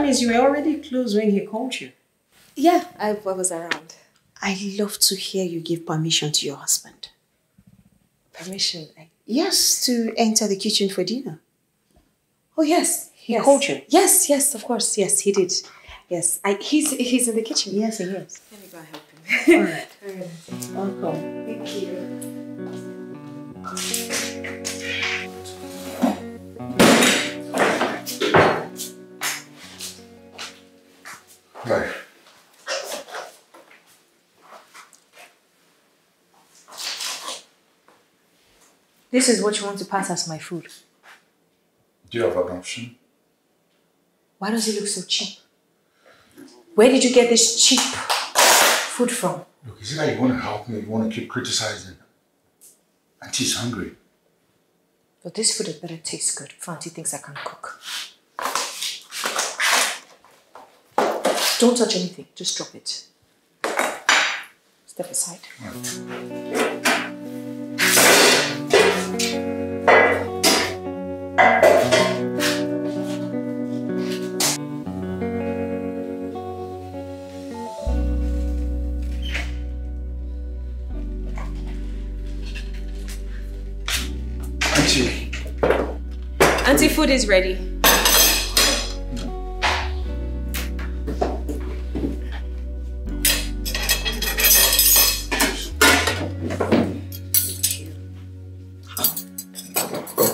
[SPEAKER 6] That means you were already close when he called you.
[SPEAKER 2] Yeah, I, I was around.
[SPEAKER 6] I love to hear you give permission to your husband.
[SPEAKER 2] Permission. I-
[SPEAKER 6] Yes, to enter the kitchen for dinner.
[SPEAKER 2] Oh yes,
[SPEAKER 6] He
[SPEAKER 2] yes.
[SPEAKER 6] called you?
[SPEAKER 2] Yes, yes, of course. Yes, he did. Yes, I, he's he's in the kitchen.
[SPEAKER 6] Yes, yes.
[SPEAKER 2] Let me go and help him.
[SPEAKER 6] All right. [laughs] Welcome.
[SPEAKER 2] Thank you.
[SPEAKER 1] Right.
[SPEAKER 2] This is what you want to pass as my food.
[SPEAKER 1] Do you have an option?
[SPEAKER 2] Why does it look so cheap? Where did you get this cheap food from?
[SPEAKER 1] Look, is it that you want to help me? You want to keep criticizing? Auntie's hungry.
[SPEAKER 2] But this food had better taste good if Auntie thinks I can cook. Don't touch anything, just drop it. Step aside.
[SPEAKER 1] Auntie.
[SPEAKER 2] Auntie, food is ready.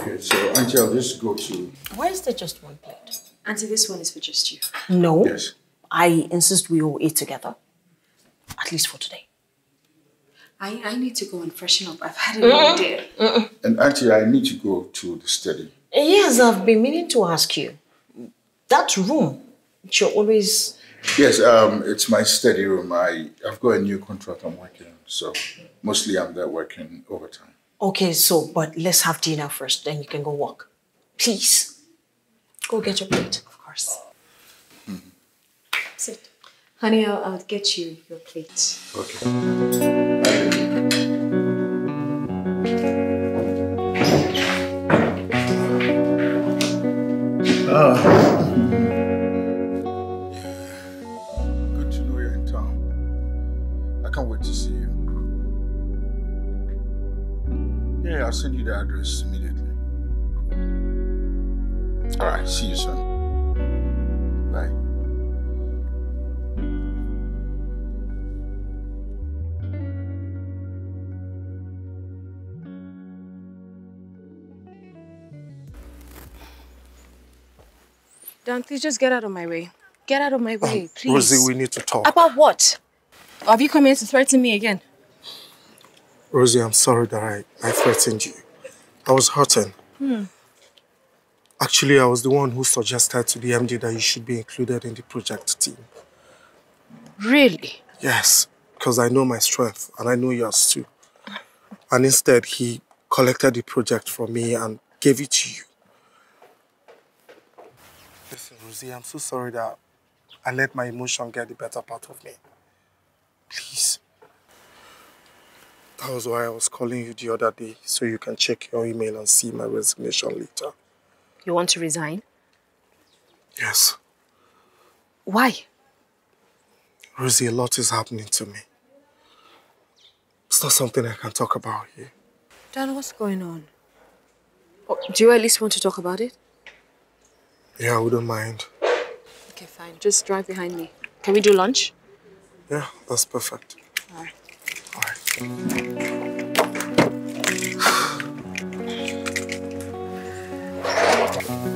[SPEAKER 1] Okay, so Auntie, I'll just go to.
[SPEAKER 6] Why is there just one plate?
[SPEAKER 2] Auntie, this one is for just you.
[SPEAKER 6] No.
[SPEAKER 1] Yes.
[SPEAKER 6] I insist we all eat together. At least for today.
[SPEAKER 2] I, I need to go and freshen up. I've had a long day.
[SPEAKER 1] And Auntie, I need to go to the study.
[SPEAKER 6] Yes, I've been meaning to ask you. That room, which you're always.
[SPEAKER 1] Yes, um, it's my study room. I, I've got a new contract I'm working on, so mostly I'm there working overtime.
[SPEAKER 6] Okay, so, but let's have dinner first, then you can go walk. Please. Go get your plate.
[SPEAKER 2] Of course. Mm-hmm. Sit. Honey, I'll, I'll get you your plate.
[SPEAKER 1] Okay.
[SPEAKER 2] Dan, please just get out of my way. Get out of my way, please.
[SPEAKER 9] Rosie, we need to talk.
[SPEAKER 2] About what? Have you come here to threaten me again?
[SPEAKER 9] Rosie, I'm sorry that I, I threatened you. I was hurting. Hmm. Actually, I was the one who suggested to the MD that you should be included in the project team.
[SPEAKER 2] Really?
[SPEAKER 9] Yes, because I know my strength and I know yours too. And instead, he collected the project from me and gave it to you. Listen, Rosie, I'm so sorry that I let my emotion get the better part of me. Please. That was why I was calling you the other day, so you can check your email and see my resignation later.
[SPEAKER 2] You want to resign?
[SPEAKER 9] Yes.
[SPEAKER 2] Why?
[SPEAKER 9] Rosie, a lot is happening to me. It's not something I can talk about here.
[SPEAKER 2] Dan, what's going on? Oh, do you at least want to talk about it?
[SPEAKER 9] Yeah, I wouldn't mind.
[SPEAKER 2] Okay, fine. Just drive behind me. Can we do lunch?
[SPEAKER 9] Yeah, that's perfect.
[SPEAKER 2] All right.
[SPEAKER 9] All right.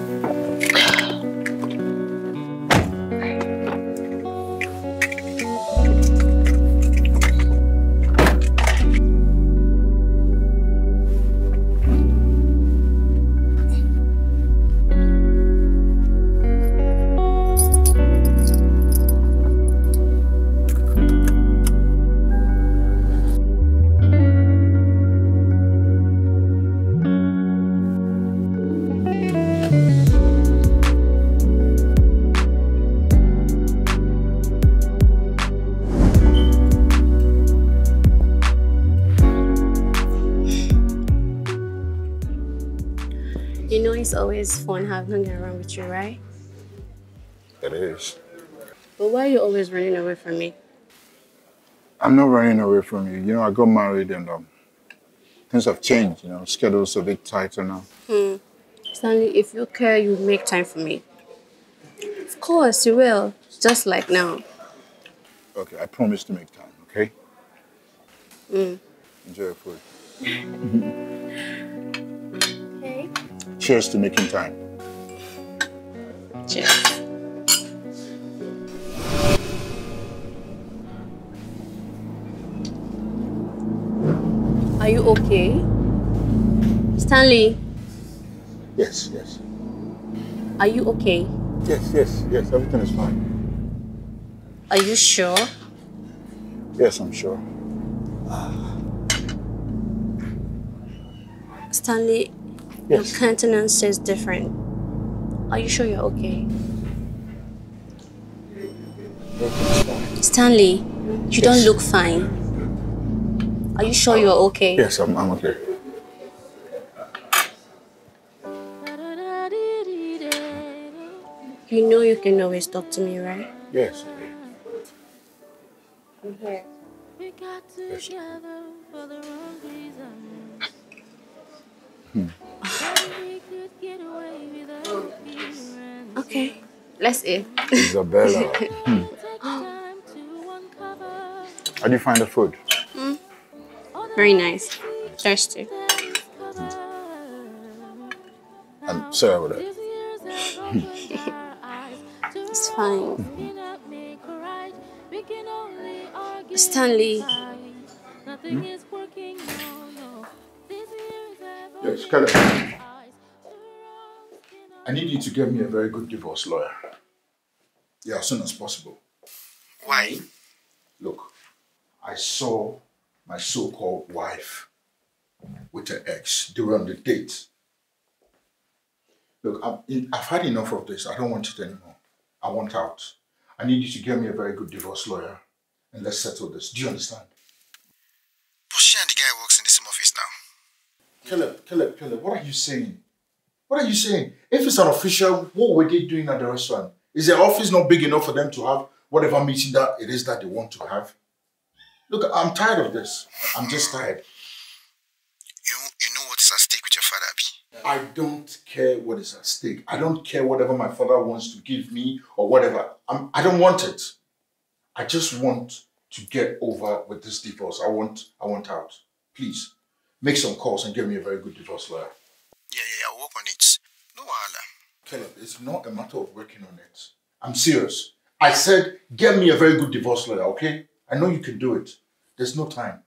[SPEAKER 5] It's fun having around with you, right?
[SPEAKER 1] It is.
[SPEAKER 5] But why are you always running away from me?
[SPEAKER 1] I'm not running away from you. You know, I got married and um, things have changed. You know, schedule's a bit tighter now.
[SPEAKER 5] Hmm. Stanley, if you care, you make time for me. Of course, you will. Just like now.
[SPEAKER 1] Okay, I promise to make time. Okay.
[SPEAKER 5] Mm.
[SPEAKER 1] Enjoy your food. [laughs]
[SPEAKER 5] Okay.
[SPEAKER 1] Cheers to making time.
[SPEAKER 5] Cheers. Are you okay? Stanley,
[SPEAKER 1] Yes, yes,
[SPEAKER 5] are you okay?
[SPEAKER 1] yes, yes, yes. Everything is fine.
[SPEAKER 5] Are you sure?
[SPEAKER 1] Yes, I'm sure.
[SPEAKER 5] Stanley, your countenance is different. Are you sure you're okay? Stanley, you don't look fine. Are you sure you're okay?
[SPEAKER 1] Yes, I'm, I'm okay.
[SPEAKER 5] You know you can always talk to me, right?
[SPEAKER 1] Yes.
[SPEAKER 5] I'm here.
[SPEAKER 7] We got together for the wrong reasons.
[SPEAKER 1] Hmm.
[SPEAKER 7] Thought we could get away without feelings.
[SPEAKER 5] Okay, let's eat.
[SPEAKER 1] Isabella. [laughs] Hmm. How do you find the food?
[SPEAKER 5] Mm. Very nice. Thirsty.
[SPEAKER 1] I'm sorry about that. [laughs]
[SPEAKER 5] It's fine. Stanley,
[SPEAKER 7] Nothing
[SPEAKER 1] Yes, Caleb. I need you to get me a very good divorce lawyer. Yeah, as soon as possible.
[SPEAKER 9] Why?
[SPEAKER 1] Look, I saw my so-called wife with her ex during the date. Look, in, I've had enough of this. I don't want it anymore. I want out. I need you to get me a very good divorce lawyer and let's settle this. Do you understand?
[SPEAKER 9] But she and the guy works in the same office now.
[SPEAKER 1] Caleb, Caleb, Caleb, what are you saying? What are you saying? If it's an official, what were they doing at the restaurant? Is the office not big enough for them to have whatever meeting that it is that they want to have? Look, I'm tired of this. I'm just tired.
[SPEAKER 9] You, you know what is at stake with your father, Abi.
[SPEAKER 1] I don't care what is at stake. I don't care whatever my father wants to give me or whatever. I'm, I don't want it. I just want to get over with this divorce. I want, I want out. Please, make some calls and give me a very good divorce lawyer.
[SPEAKER 9] Yeah, yeah, I'll work on it. No wahala.
[SPEAKER 1] Caleb, it's not a matter of working on it. I'm serious. I said, get me a very good divorce lawyer, okay? I know you can do it. There's no time.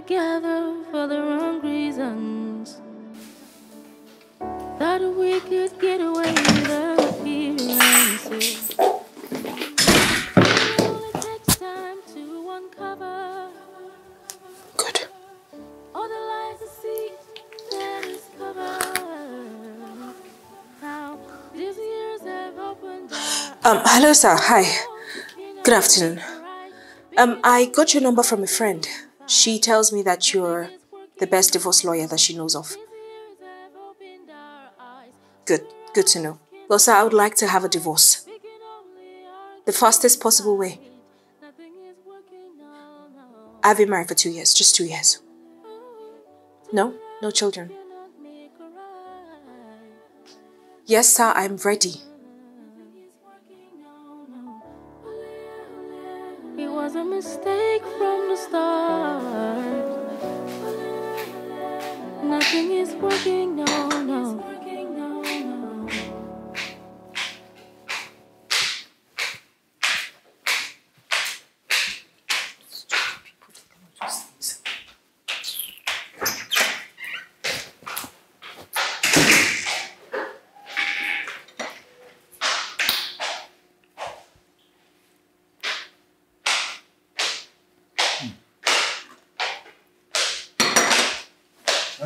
[SPEAKER 7] Together for the wrong reasons. Thought we could get away without appearances. It only takes time to uncover
[SPEAKER 2] Good.
[SPEAKER 7] all the lies deceit that is covered. Now these years have opened our
[SPEAKER 2] Um, hello, sir. Hi. Good afternoon. Um, I got your number from a friend. She tells me that you're the best divorce lawyer that she knows of. Good. Good to know. Well, sir, I would like to have a divorce. The fastest possible way. I've been married for two years, just two years. No? No children? Yes, sir, I'm ready.
[SPEAKER 7] A mistake from the start. Nothing is working, no, no.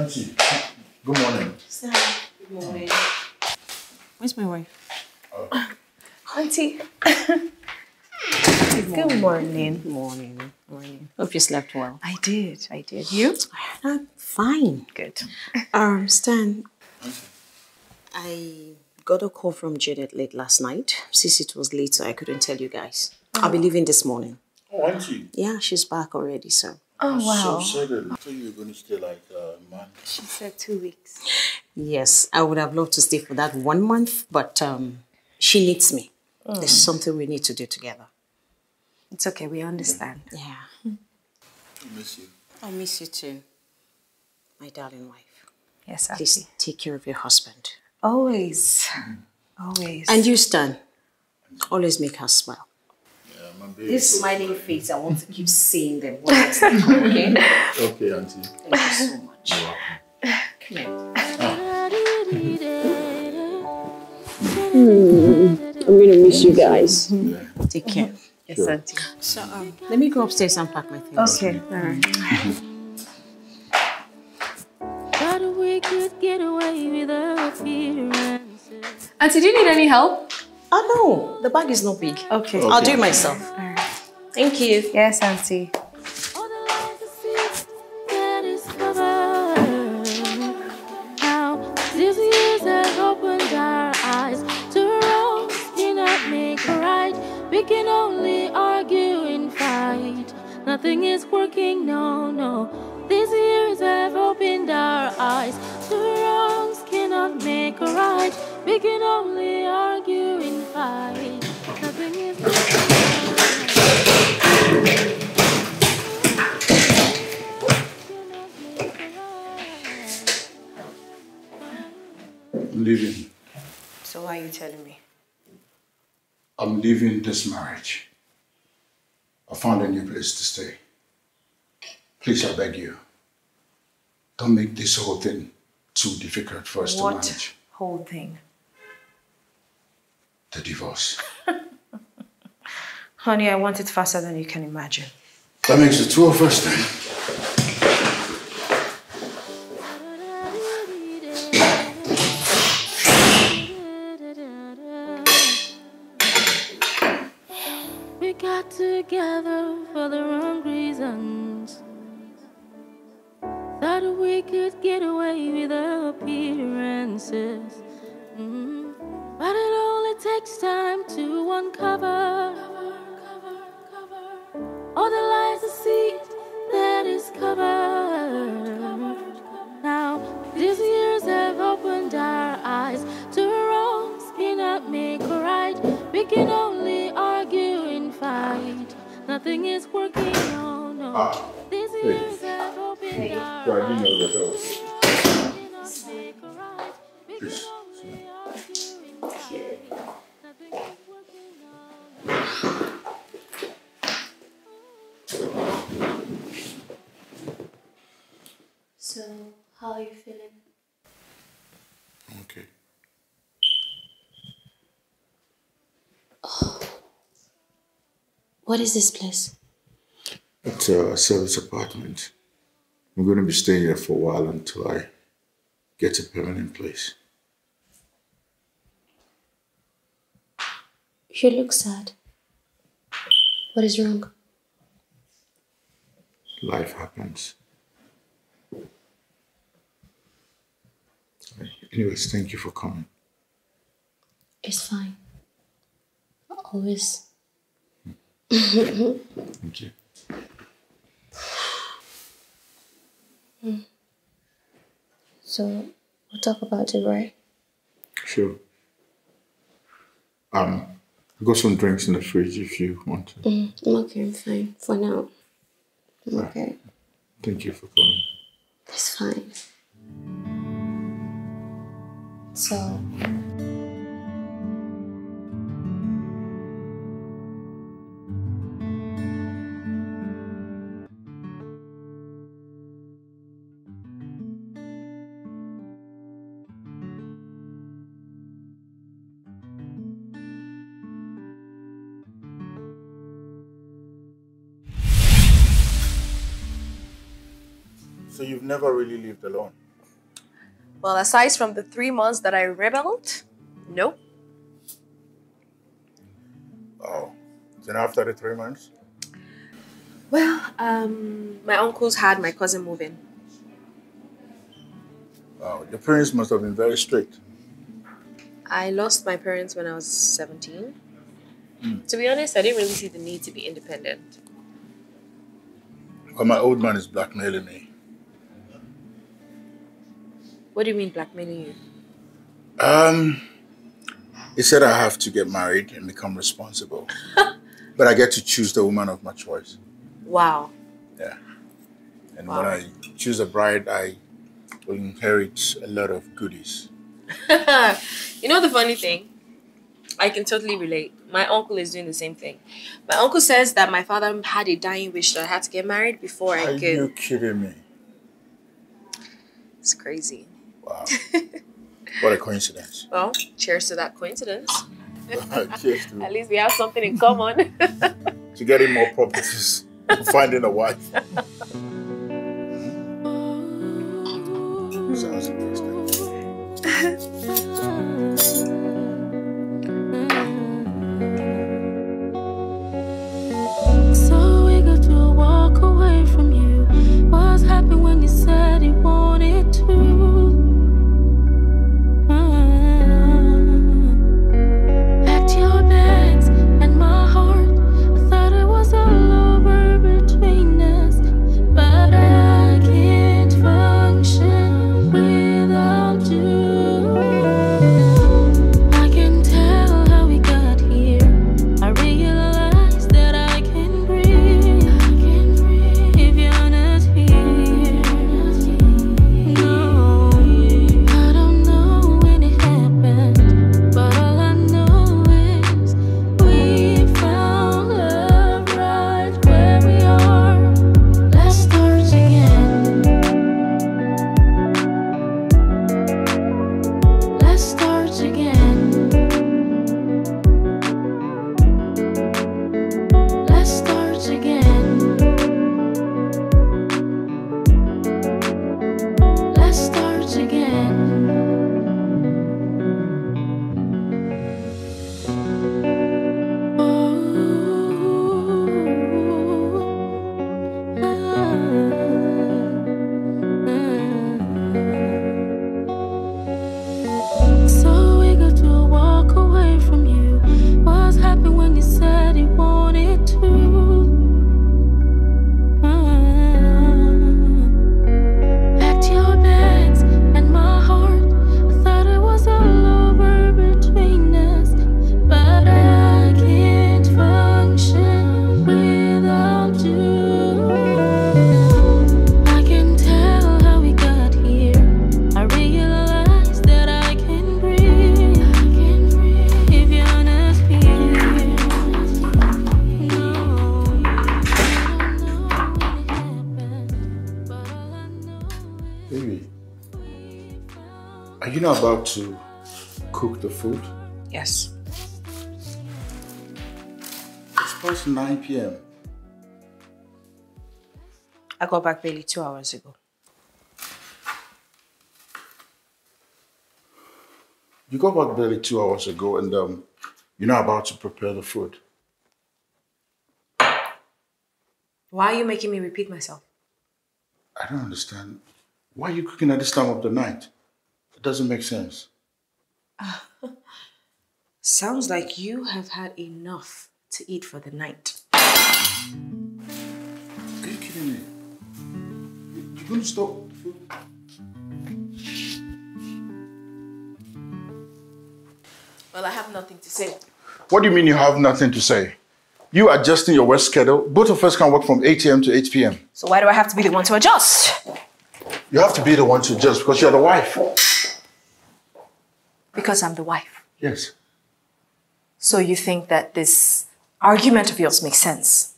[SPEAKER 1] Auntie, good morning.
[SPEAKER 2] Sir, good
[SPEAKER 6] Morning. Where's my wife?
[SPEAKER 2] Auntie. Good morning.
[SPEAKER 6] Morning. Morning. Hope you slept well.
[SPEAKER 2] I did. I did. You?
[SPEAKER 6] I'm fine.
[SPEAKER 2] Good.
[SPEAKER 6] Um, Stan, I got a call from Janet late last night. Since it was late, so I couldn't tell you guys. I'll be leaving this morning.
[SPEAKER 1] Oh, auntie.
[SPEAKER 6] Yeah, she's back already, so.
[SPEAKER 2] Oh, wow.
[SPEAKER 1] So excited. I thought you were going to stay like uh, a month.
[SPEAKER 2] She said two weeks.
[SPEAKER 6] Yes, I would have loved to stay for that one month, but um, she needs me. There's something we need to do together.
[SPEAKER 2] It's okay. We understand.
[SPEAKER 6] Yeah.
[SPEAKER 1] I miss you.
[SPEAKER 6] I miss you too, my darling wife.
[SPEAKER 2] Yes,
[SPEAKER 6] Please take care of your husband.
[SPEAKER 2] Always. Mm-hmm. Always.
[SPEAKER 6] And you, Stan, always make her smile.
[SPEAKER 1] Yeah, my baby.
[SPEAKER 6] This smiling face, I want to keep [laughs] seeing them. One next time, okay?
[SPEAKER 1] Okay, auntie.
[SPEAKER 6] Thank you so much. Come here. Hmm, I'm gonna miss you guys. Take care.
[SPEAKER 2] Yes, Auntie.
[SPEAKER 6] So, um, let me go upstairs and pack my things.
[SPEAKER 2] Okay. All right.
[SPEAKER 7] Thought we could get away with appearances.
[SPEAKER 2] Auntie, do you need any help?
[SPEAKER 6] Oh no, the bag is not big.
[SPEAKER 2] Okay.
[SPEAKER 6] I'll do it myself. Thank you.
[SPEAKER 2] Yes, Auntie.
[SPEAKER 7] All the lies deceit that is covered. Now, these years have opened our eyes to wrongs cannot make a right. We can only argue and fight. Nothing is working, no, no. These years have opened our eyes to wrongs cannot make a right. We can only argue and fight. Nothing is working.
[SPEAKER 1] I'm leaving.
[SPEAKER 2] So why are you telling me?
[SPEAKER 1] I'm leaving this marriage. I found a new place to stay. Please, I beg you. Don't make this whole thing too difficult for us to
[SPEAKER 2] What
[SPEAKER 1] manage.
[SPEAKER 2] whole thing?
[SPEAKER 1] The divorce. [laughs]
[SPEAKER 2] Honey, I want it faster than you can imagine.
[SPEAKER 1] That makes the two of us then.
[SPEAKER 7] Only argue and fight. Nothing is working, no, no.
[SPEAKER 1] So,
[SPEAKER 5] how are you feeling?
[SPEAKER 1] Okay. Oh.
[SPEAKER 5] What is this place?
[SPEAKER 1] It's a service apartment. I'm going to be staying here for a while until I get a permanent place.
[SPEAKER 5] You look sad. What is wrong?
[SPEAKER 1] Life happens. Anyways, thank you for coming.
[SPEAKER 5] It's fine. Always.
[SPEAKER 1] Thank you.
[SPEAKER 5] So, we'll talk about it, right?
[SPEAKER 1] Sure. Um, I got some drinks in the fridge if you want to.
[SPEAKER 5] Mm, I'm okay, I'm fine. For now. I'm okay.
[SPEAKER 1] Thank you for coming.
[SPEAKER 5] It's fine. So,
[SPEAKER 1] never really lived alone?
[SPEAKER 2] Well, aside from the three months that I rebelled, nope.
[SPEAKER 7] Oh. Then after the three months?
[SPEAKER 2] Well, um, my uncles had my cousin move in.
[SPEAKER 7] Wow. Your parents must have been very strict.
[SPEAKER 2] I lost my parents when I was 17. To be honest, I didn't really see the need to be independent.
[SPEAKER 7] Well, my old man is blackmailing me.
[SPEAKER 2] What do you mean blackmailing you?
[SPEAKER 7] Um, he said I have to get married and become responsible. [laughs] but I get to choose the woman of my choice.
[SPEAKER 2] Wow.
[SPEAKER 7] Yeah. And
[SPEAKER 2] Wow.
[SPEAKER 7] when I choose a bride, I will inherit a lot of goodies. [laughs]
[SPEAKER 2] you know the funny thing? I can totally relate. My uncle is doing the same thing. My uncle says that my father had a dying wish that I had to get married before I
[SPEAKER 7] Are
[SPEAKER 2] could.
[SPEAKER 7] you kidding me?
[SPEAKER 2] It's crazy.
[SPEAKER 7] Wow. what a coincidence.
[SPEAKER 2] Well, cheers to that coincidence. [laughs]
[SPEAKER 7] Cheers to, [laughs]
[SPEAKER 2] At least we have something in common. [laughs]
[SPEAKER 7] to getting more properties, finding a wife.
[SPEAKER 10] Got
[SPEAKER 2] back barely two hours ago.
[SPEAKER 7] You got back barely two hours ago and um, you're not about to prepare the food.
[SPEAKER 2] Why are you making me repeat myself?
[SPEAKER 7] I don't understand. Why are you cooking at this time of the night? It doesn't make sense. [laughs]
[SPEAKER 2] Sounds like you have had enough to eat for the night.
[SPEAKER 7] Are you kidding me? You- gonna stop?
[SPEAKER 2] Well, I have nothing to say.
[SPEAKER 7] What do you mean you have nothing to say? You adjusting your work schedule. Both of us can work from 8 a.m. to 8 p.m.
[SPEAKER 2] So why do I have to be the one to adjust?
[SPEAKER 7] You have to be the one to adjust because you're the wife.
[SPEAKER 2] Because I'm the wife.
[SPEAKER 7] Yes.
[SPEAKER 2] So you think that this argument of yours makes sense?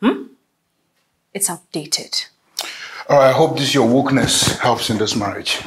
[SPEAKER 2] Hmm? It's outdated.
[SPEAKER 7] All right, I hope this your wokeness helps in this marriage.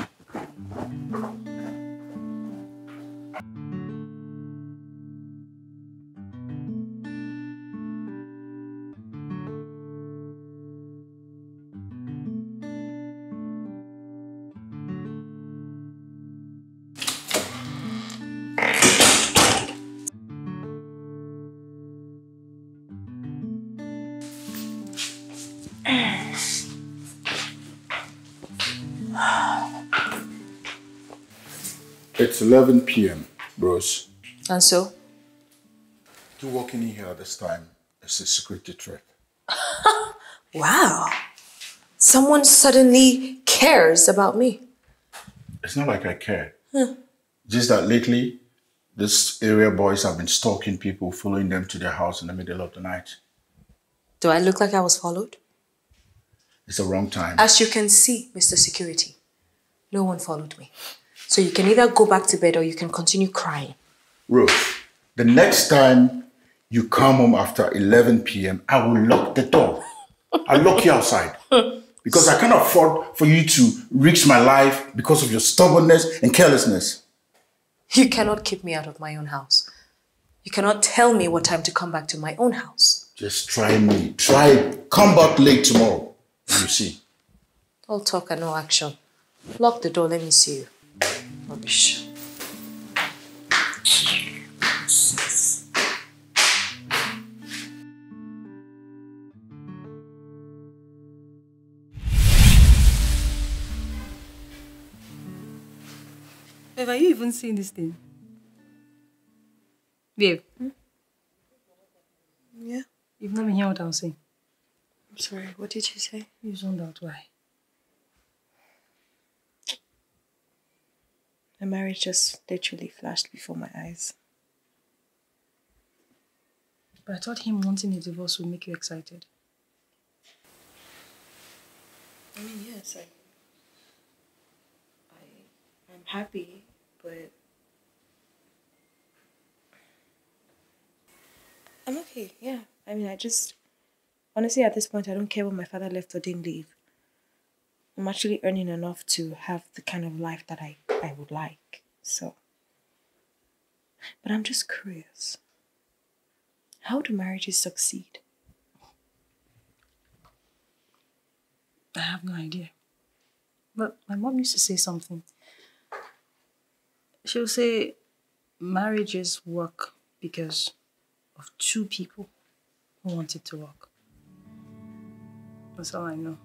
[SPEAKER 1] It's 11 p.m., bros.
[SPEAKER 2] And so?
[SPEAKER 1] You walking in here at this time is a security threat. [laughs]
[SPEAKER 2] Wow. Someone suddenly cares about me.
[SPEAKER 1] It's not like I care. Hmm. Just that lately, this area boys have been stalking people, following them to their house in the middle of the night.
[SPEAKER 2] Do I look like I was followed?
[SPEAKER 1] It's the wrong time.
[SPEAKER 2] As you can see, Mr. Security, no one followed me. So you can either go back to bed or you can continue crying.
[SPEAKER 1] Ruth, the next time you come home after 11 p.m., I will lock the door. I'll lock you outside. [laughs] Because I can't afford for you to risk my life because of your stubbornness and carelessness.
[SPEAKER 2] You cannot keep me out of my own house. You cannot tell me what time to come back to my own house.
[SPEAKER 1] Just try me. Try it. Come back late tomorrow. You see.
[SPEAKER 2] All talk and no action. Lock the door, let me see you. Rubbish.
[SPEAKER 4] Babe, are you even seeing this thing? Babe, hmm?
[SPEAKER 2] Yeah?
[SPEAKER 4] you've not been hearing what I was saying.
[SPEAKER 2] I'm sorry, what did you say?
[SPEAKER 4] You zoned out. Why?
[SPEAKER 2] My marriage just literally flashed before my eyes.
[SPEAKER 4] But I thought him wanting a divorce would make you excited.
[SPEAKER 2] I mean, yes, I, I, I'm happy, but I'm okay. Yeah, I mean, I just honestly at this point I don't care what my father left or didn't leave. I'm actually earning enough to have the kind of life that I I would like. So, but I'm just curious. How do marriages succeed?
[SPEAKER 4] I have no idea. But my mom used to say something. She'll say marriages work because of two people who want it to work. That's all I know.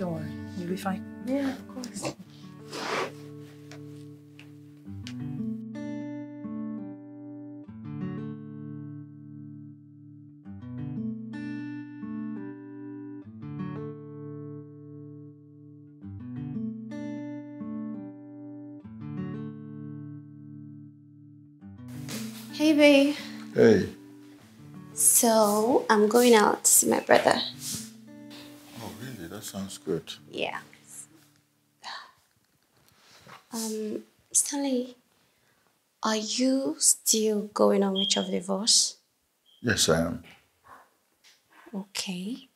[SPEAKER 4] Don't worry, you'll be fine.
[SPEAKER 2] Yeah, of course.
[SPEAKER 5] Hey, babe.
[SPEAKER 1] Hey.
[SPEAKER 5] So, I'm going out to see my brother.
[SPEAKER 1] That sounds good.
[SPEAKER 5] Yeah. Um, Stanley, are you still going on with your divorce?
[SPEAKER 1] Yes, I am.
[SPEAKER 5] Okay.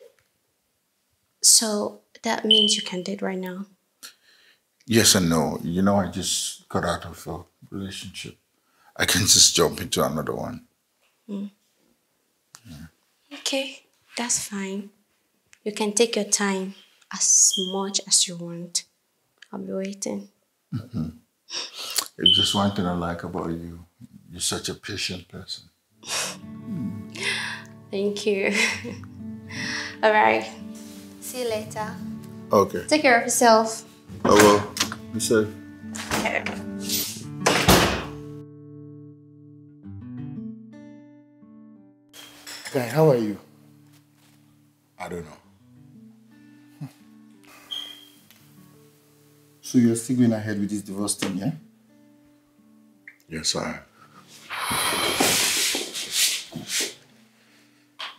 [SPEAKER 5] So, that means you can date right now?
[SPEAKER 1] Yes and no. You know, I just got out of a relationship. I can [laughs] just jump into another one.
[SPEAKER 5] Okay, that's fine. You can take your time as much as you want. I'll be waiting. Mm-hmm.
[SPEAKER 1] It's just one thing I like about you. You're such a patient person. [sighs]
[SPEAKER 5] Thank you. [laughs] All right. See you later.
[SPEAKER 1] Okay.
[SPEAKER 5] Take care of yourself.
[SPEAKER 1] Oh, well. You said.
[SPEAKER 3] Guy, how are you?
[SPEAKER 1] I don't know.
[SPEAKER 3] So you're still going ahead with this divorce thing, yeah?
[SPEAKER 1] Yes, I am.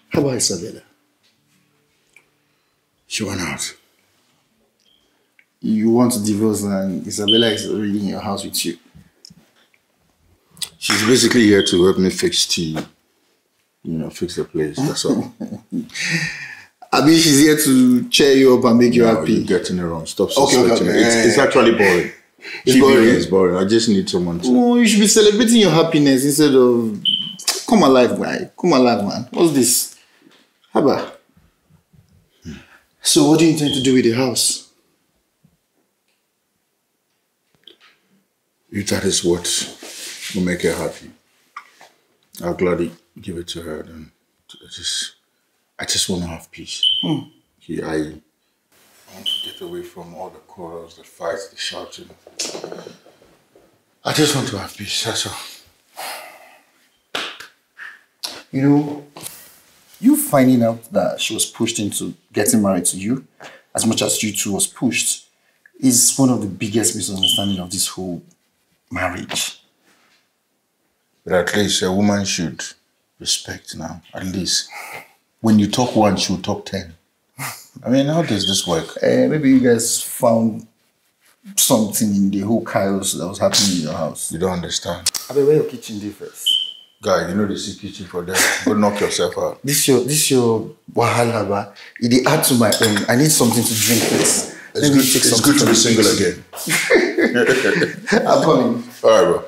[SPEAKER 3] How about Isabella?
[SPEAKER 1] She went out.
[SPEAKER 3] You want to divorce and Isabella is already in your house with you.
[SPEAKER 1] She's basically here to help me fix tea. You know, fix the place. That's all. [laughs]
[SPEAKER 3] I mean, she's here to cheer you up and make you
[SPEAKER 1] No,
[SPEAKER 3] happy.
[SPEAKER 1] You're getting it wrong. Stop
[SPEAKER 3] Okay, okay, okay.
[SPEAKER 1] It's, it's actually boring.
[SPEAKER 3] It's boring.
[SPEAKER 1] is boring. I just need someone to.
[SPEAKER 3] Oh, you should be celebrating your happiness instead of come alive, guy. Come alive, man. What's this? Haba. So, what do you intend to do with the house?
[SPEAKER 1] If that is what will make her happy, I'll gladly give it to her. Then just, I just want to have peace. Hmm. I, I want to get away from all the quarrels, the fights, the shouting. I just want to have peace, that's all.
[SPEAKER 3] You know, you finding out that she was pushed into getting married to you, as much as you two was pushed, is one of the biggest misunderstanding of this whole marriage.
[SPEAKER 1] But at least a woman should respect now. At least when you talk one, she'll talk ten. I mean, how does this work?
[SPEAKER 3] Uh, maybe you guys found something in the whole chaos that was happening in your house.
[SPEAKER 1] You don't understand.
[SPEAKER 3] I mean, where your kitchen dey first?
[SPEAKER 1] Guy, you know the secret kitchen for them. Go knock yourself out.
[SPEAKER 3] This your this your wahala ba. It dey add to my own. I need something to drink first.
[SPEAKER 1] It's
[SPEAKER 3] Let me
[SPEAKER 1] good,
[SPEAKER 3] take
[SPEAKER 1] it's good to be single again. [laughs]
[SPEAKER 3] I'm coming.
[SPEAKER 1] All right, bro.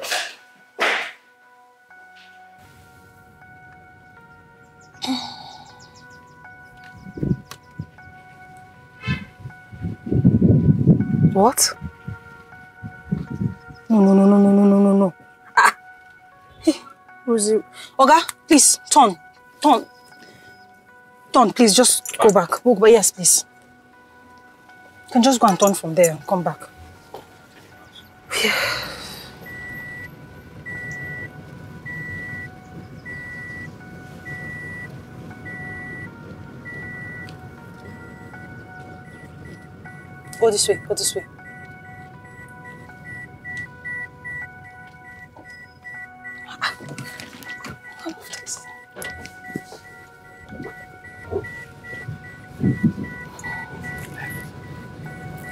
[SPEAKER 4] What? No, no, no, no, no, no, no, no, no. Ah. Hey, Rosie. Oga, please, turn. Turn. Turn, please, just go back. Go back. Yes, please. You can just go and turn from there and come back. [sighs] Go this way, go this way.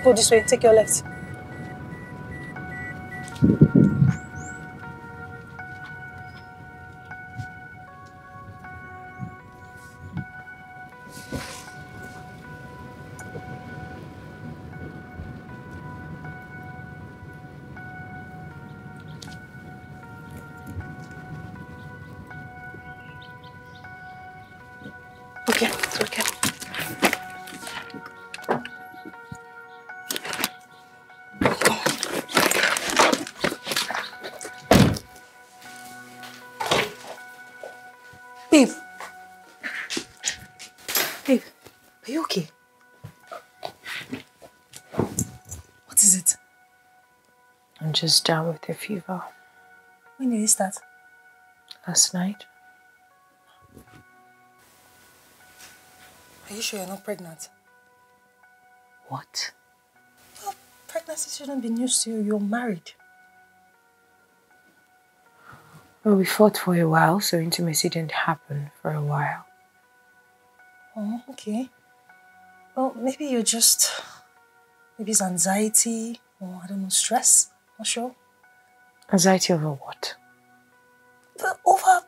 [SPEAKER 4] Go this way, take your left. Okay, it's okay. Babe. Babe, are you okay? What is it?
[SPEAKER 2] I'm just down with the fever.
[SPEAKER 4] When did it start?
[SPEAKER 2] Last night,
[SPEAKER 4] Are you sure you're not pregnant?
[SPEAKER 2] what?
[SPEAKER 4] Well, pregnancy shouldn't be news to you. You're married.
[SPEAKER 2] Well, we fought for a while, so intimacy didn't happen for a while.
[SPEAKER 4] Oh, okay. Well, maybe you're just, maybe it's anxiety or I don't know, stress. Not sure.
[SPEAKER 2] Anxiety over what?
[SPEAKER 4] But over,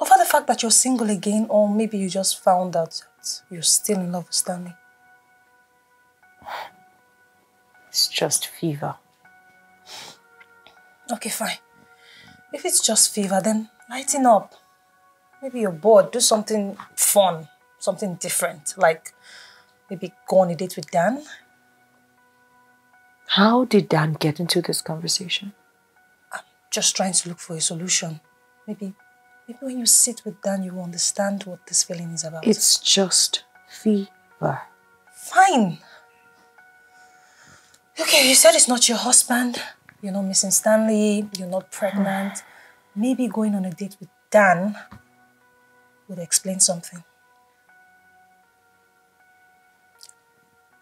[SPEAKER 4] over the fact that you're single again, or maybe you just found out you're still in love with Stanley.
[SPEAKER 2] It's just fever.
[SPEAKER 4] Okay, fine. If it's just fever, then lighten up. Maybe you're bored. Do something fun, something different. Like maybe go on a date with Dan.
[SPEAKER 2] How did Dan get into this conversation?
[SPEAKER 4] I'm just trying to look for a solution. Maybe, maybe when you sit with Dan, you will understand what this feeling is about.
[SPEAKER 2] It's just fever.
[SPEAKER 4] fine. Okay, you said it's not your husband. You're not missing Stanley. You're not pregnant. [sighs] Maybe going on a date with Dan would explain something.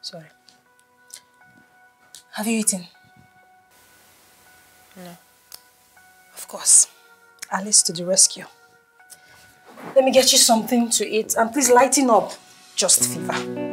[SPEAKER 4] Sorry. Have you eaten?
[SPEAKER 2] No.
[SPEAKER 4] Of course. Alice to the rescue. Let me get you something to eat and please lighten up. Just fever.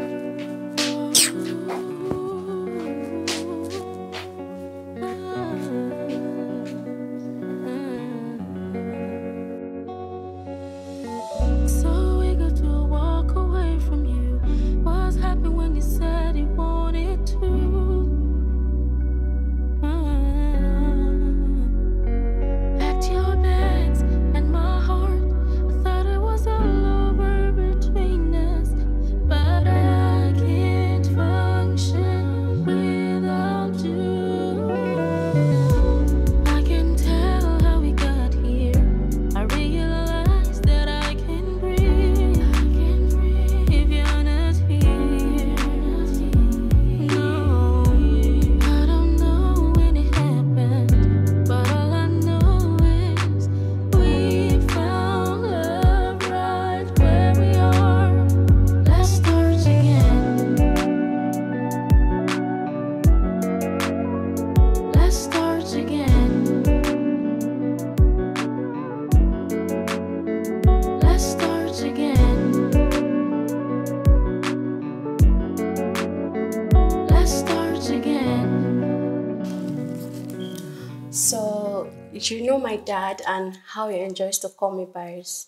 [SPEAKER 7] My
[SPEAKER 5] dad and how he enjoys to call me by his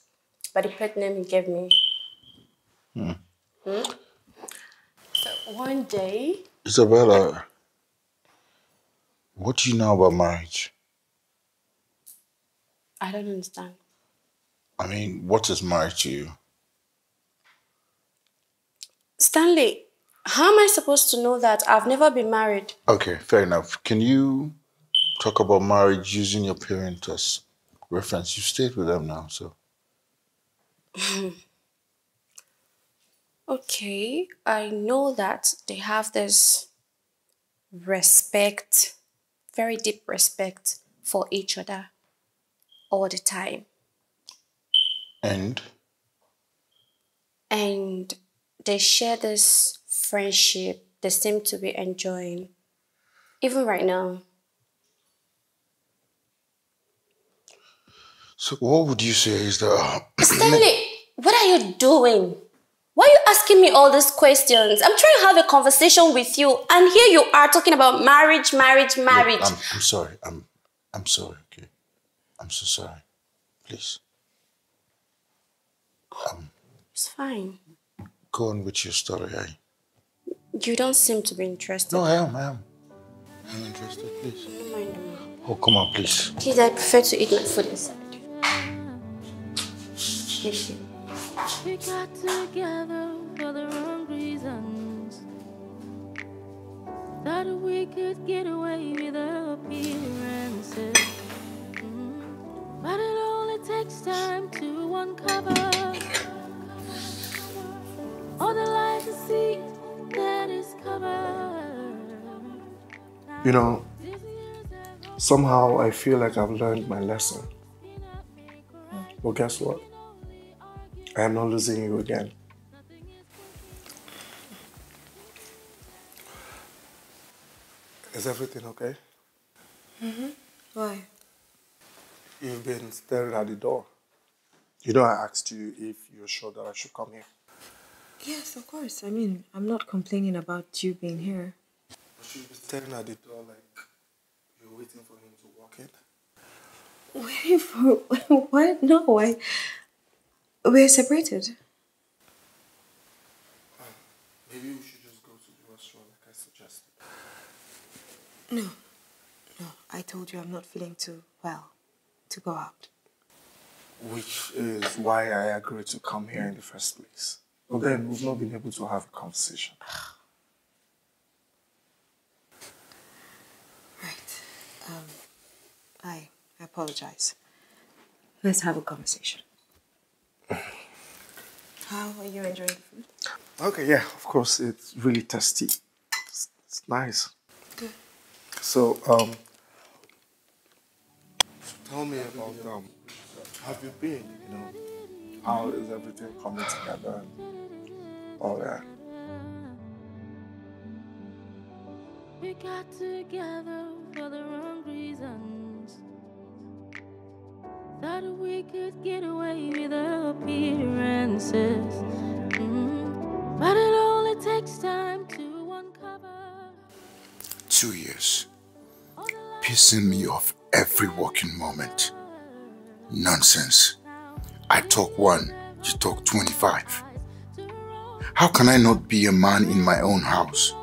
[SPEAKER 5] by the pet name he gave me. Hmm. So one day,
[SPEAKER 1] Isabella, what do you know about marriage?
[SPEAKER 5] I don't understand.
[SPEAKER 1] I mean, what is marriage to you?
[SPEAKER 5] Stanley, how am I supposed to know that? I've never been married.
[SPEAKER 1] Okay, fair enough. Can you talk about marriage using your parents as reference? You stayed with them now, so. [laughs]
[SPEAKER 5] Okay, I know that they have this respect, very deep respect for each other all the time.
[SPEAKER 1] And
[SPEAKER 5] And they share this friendship they seem to be enjoying. Even right now.
[SPEAKER 1] So, what would you say is the [clears throat]
[SPEAKER 5] Stanley, what are you doing? Why are you asking me all these questions? I'm trying to have a conversation with you, and here you are talking about marriage, marriage, marriage.
[SPEAKER 1] I'm, I'm sorry. I'm I'm sorry. Okay, I'm so sorry. Please, um,
[SPEAKER 5] it's fine.
[SPEAKER 1] go on with your story. I
[SPEAKER 5] You don't seem to be interested.
[SPEAKER 1] no, I am. I am. I'm interested. Please.
[SPEAKER 5] Mind me.
[SPEAKER 1] Oh, come on, please.
[SPEAKER 5] Please, I prefer to eat my food inside. You.
[SPEAKER 7] We got together for the wrong reasons. Thought we could get away with appearances. Mm. But it only takes time to uncover all the lies to see that is covered.
[SPEAKER 9] You know, somehow I feel like I've learned my lesson. Well, guess what? I am not losing you again. Is everything okay? Mm-hmm.
[SPEAKER 2] Why?
[SPEAKER 9] You've been staring at the door. You know, I asked you if you're sure that I should come here.
[SPEAKER 2] Yes, of course. I mean, I'm not complaining about you being here.
[SPEAKER 9] But you've been staring at the door like you're waiting for him to walk in.
[SPEAKER 2] Waiting for [laughs] what? No, I. We're separated.
[SPEAKER 9] Maybe we should just go to the restaurant like I suggested.
[SPEAKER 2] No, no. I told you I'm not feeling too well to go out.
[SPEAKER 9] Which is why I agreed to come here in the first place. But then we've not been able to have a conversation.
[SPEAKER 2] Right. Um, I I apologize. Let's have a conversation. How are you enjoying the food?
[SPEAKER 9] Okay, yeah, of course, it's really tasty. It's, it's nice.
[SPEAKER 2] Good.
[SPEAKER 9] So, um, tell me about um, have you been? You know, how is everything coming together and all that?
[SPEAKER 7] We got together for the wrong reasons. Thought we could get away with appearances. Mm. But it only takes time to uncover.
[SPEAKER 1] Two years, pissing me off every working moment. Nonsense. I talk one, you talk 25. How can I not be a man in my own house?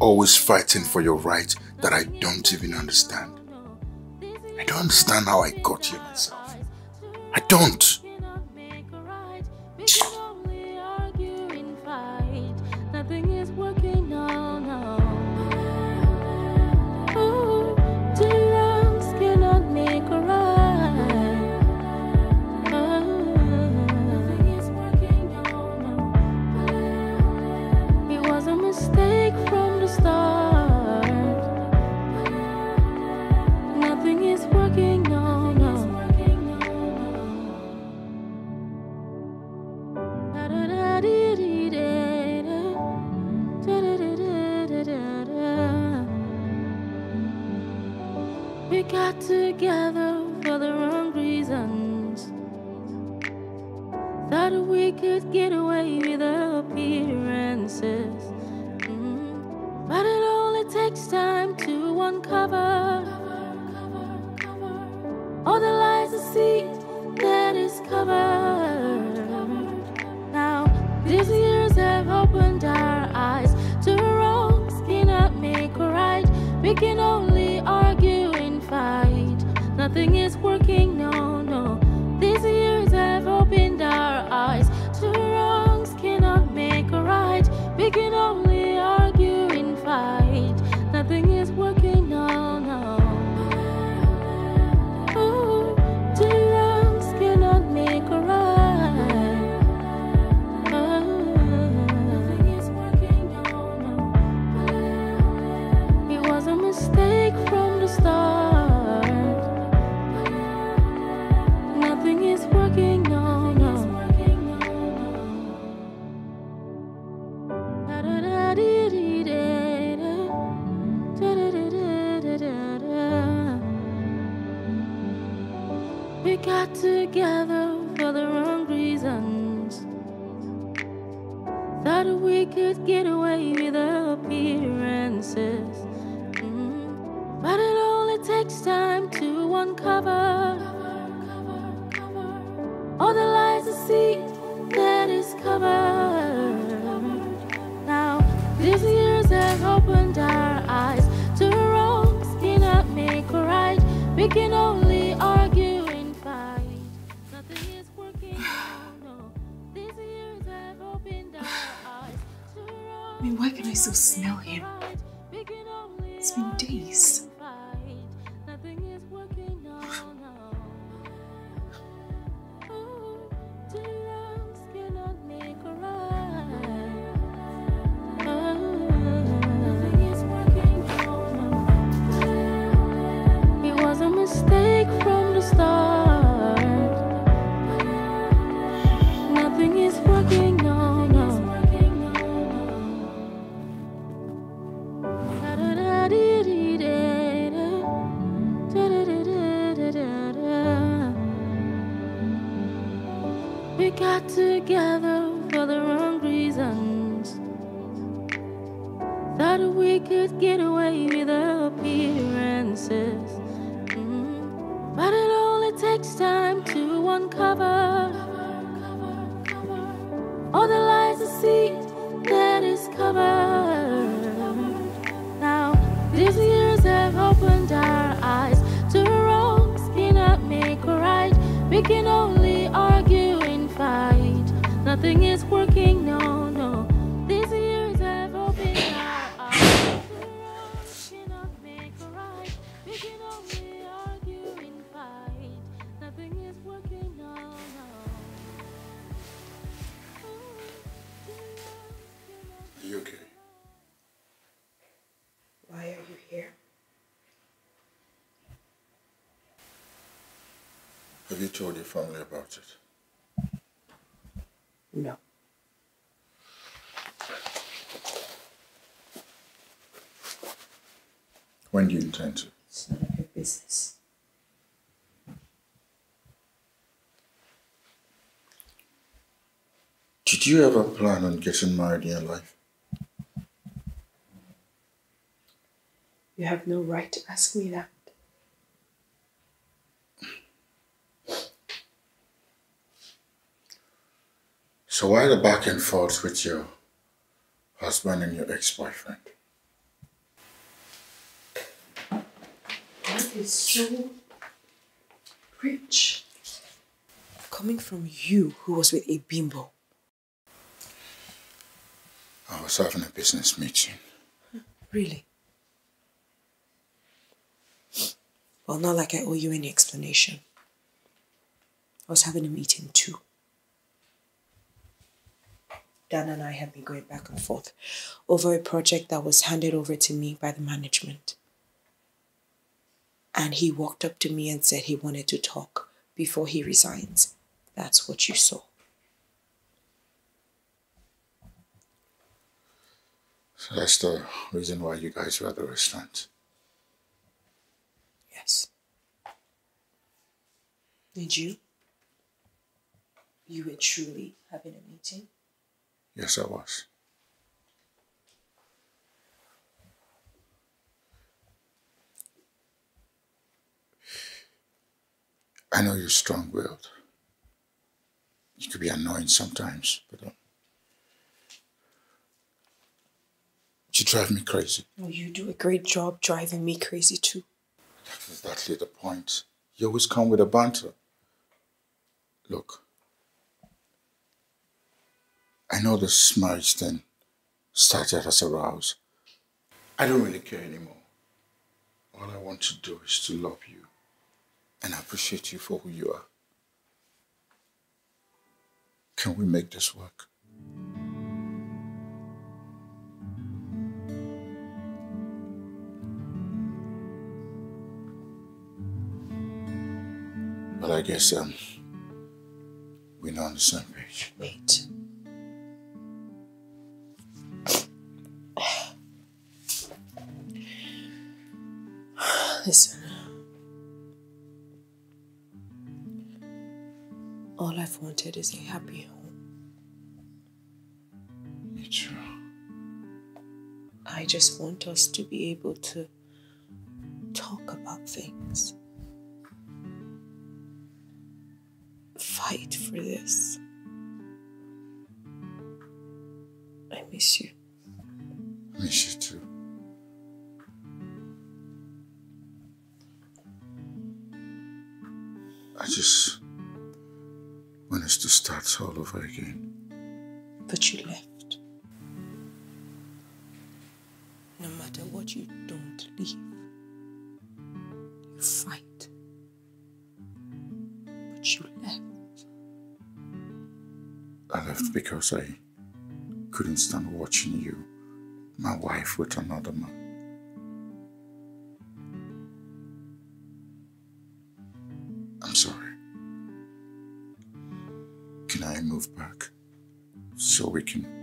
[SPEAKER 1] Always fighting for your right that I don't even understand. I don't understand how I got here myself. I don't.
[SPEAKER 7] We can only argue and fight. Nothing is working,
[SPEAKER 2] still smell him?
[SPEAKER 7] To Have
[SPEAKER 1] you told your family about it?
[SPEAKER 2] No.
[SPEAKER 1] When do you intend to?
[SPEAKER 2] It's none of your business.
[SPEAKER 1] Did you ever plan on getting married in your life?
[SPEAKER 2] You have no right to ask me that.
[SPEAKER 1] So why the back and forth with your husband and your ex-boyfriend?
[SPEAKER 2] That is so rich. Coming from you who was with a bimbo.
[SPEAKER 1] I was having a business meeting.
[SPEAKER 2] Really? Well, not like I owe you any explanation. I was having a meeting too. Dan and I have been going back and forth over a project that was handed over to me by the management. And he walked up to me and said he wanted to talk before he resigns. That's what you saw.
[SPEAKER 1] So that's the reason why you guys were at the restaurant.
[SPEAKER 2] Yes. Did you? You were truly having a meeting?
[SPEAKER 1] Yes, I was. I know you're strong willed. You could be annoying sometimes, but um, you drive me crazy.
[SPEAKER 2] Oh, you do a great job driving me crazy too.
[SPEAKER 1] That's exactly the point. You always come with a banter. Look, I know this marriage thing started as a rouse. I don't really care anymore. All I want to do is to love you and appreciate you for who you are. Can we make this work? Well, I guess um, we're not on the same page.
[SPEAKER 2] Wait. Listen. All I've wanted is a happy home.
[SPEAKER 1] Me too.
[SPEAKER 2] I just want us to be able to
[SPEAKER 1] because I couldn't stand watching you, my wife, with another man. I'm sorry. Can I move back so we can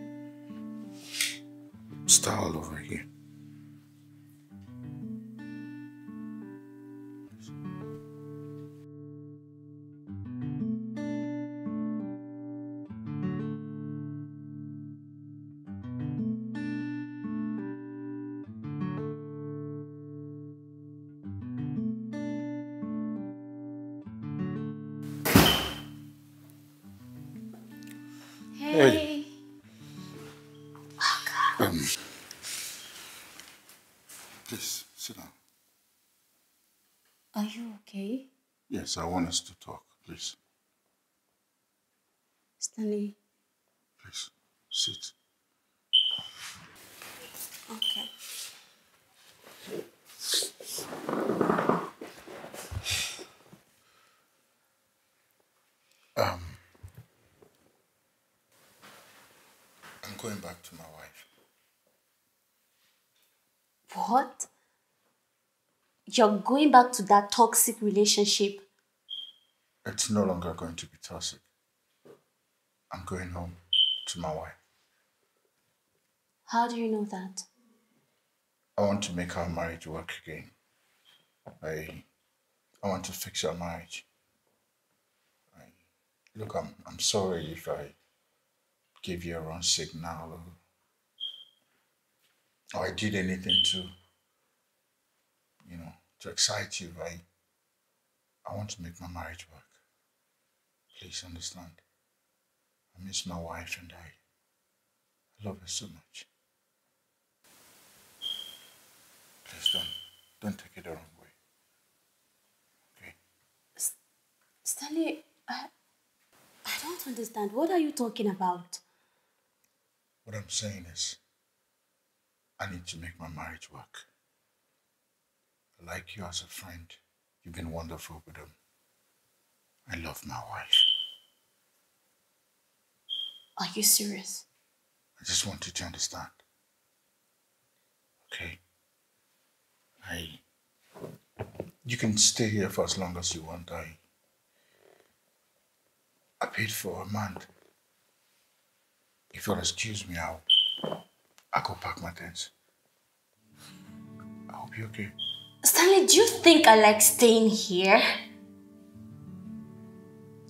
[SPEAKER 1] Yes, I want us to talk, please.
[SPEAKER 5] Stanley.
[SPEAKER 1] Please, sit.
[SPEAKER 5] Okay.
[SPEAKER 1] Um, I'm going back to my wife.
[SPEAKER 5] What? You're going back to that toxic relationship.
[SPEAKER 1] It's no longer going to be toxic. I'm going home to my wife.
[SPEAKER 5] How do you know that?
[SPEAKER 1] I want to make our marriage work again. I, I want to fix our marriage. I, look, I'm, I'm sorry if I gave you a wrong signal or, or I did anything to, you know, to excite you. I, I want to make my marriage work. Please understand. I miss my wife and I, I love her so much. Please don't, don't take it the wrong way. Okay?
[SPEAKER 5] Stanley, I, I don't understand. What are you talking about?
[SPEAKER 1] What I'm saying is, I need to make my marriage work. I like you as a friend. You've been wonderful with them. I love my wife.
[SPEAKER 5] Are you serious?
[SPEAKER 1] I just want you to understand. Okay? I. You can stay here for as long as you want. I. I paid for a month. If you'll excuse me, I'll. I'll go pack my things. I hope you're okay.
[SPEAKER 5] Stanley, do you think I like staying here?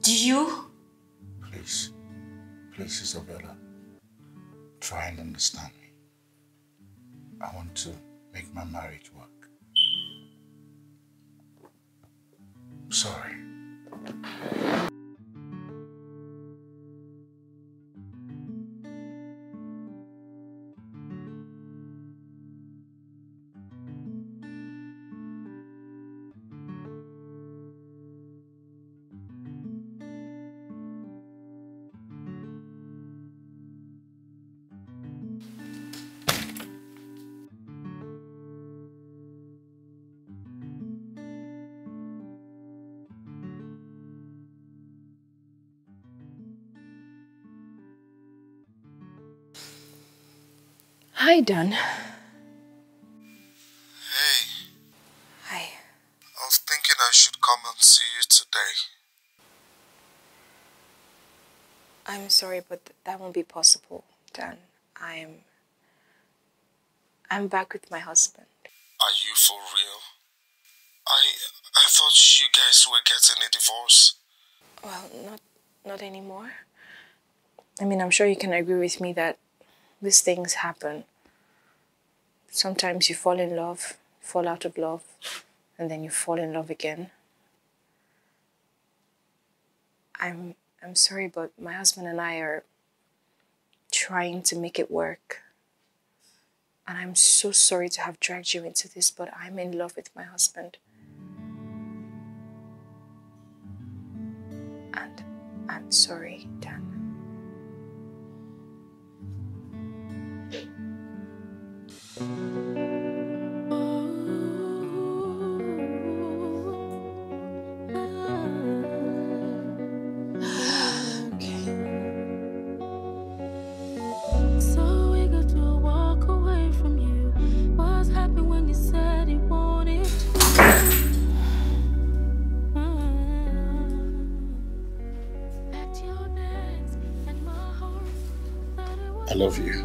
[SPEAKER 5] Do you?
[SPEAKER 1] Please. Isabella. Try and understand me. I want to make my marriage work. Sorry.
[SPEAKER 2] Hi, Dan.
[SPEAKER 11] Hey,
[SPEAKER 2] Hi.
[SPEAKER 11] I was thinking I should come and see you today.
[SPEAKER 2] I'm sorry, but th- that won't be possible, Dan. I'm. I'm back with my husband.
[SPEAKER 11] Are you for real? I I thought you guys were getting a divorce.
[SPEAKER 2] Well, not not anymore. I mean, I'm sure you can agree with me that these things happen. Sometimes you fall in love, fall out of love, and then you fall in love again. I'm I'm sorry, but my husband and I are trying to make it work. And I'm so sorry to have dragged you into this, but I'm in love with my husband. And I'm sorry, Dan.
[SPEAKER 7] Love you.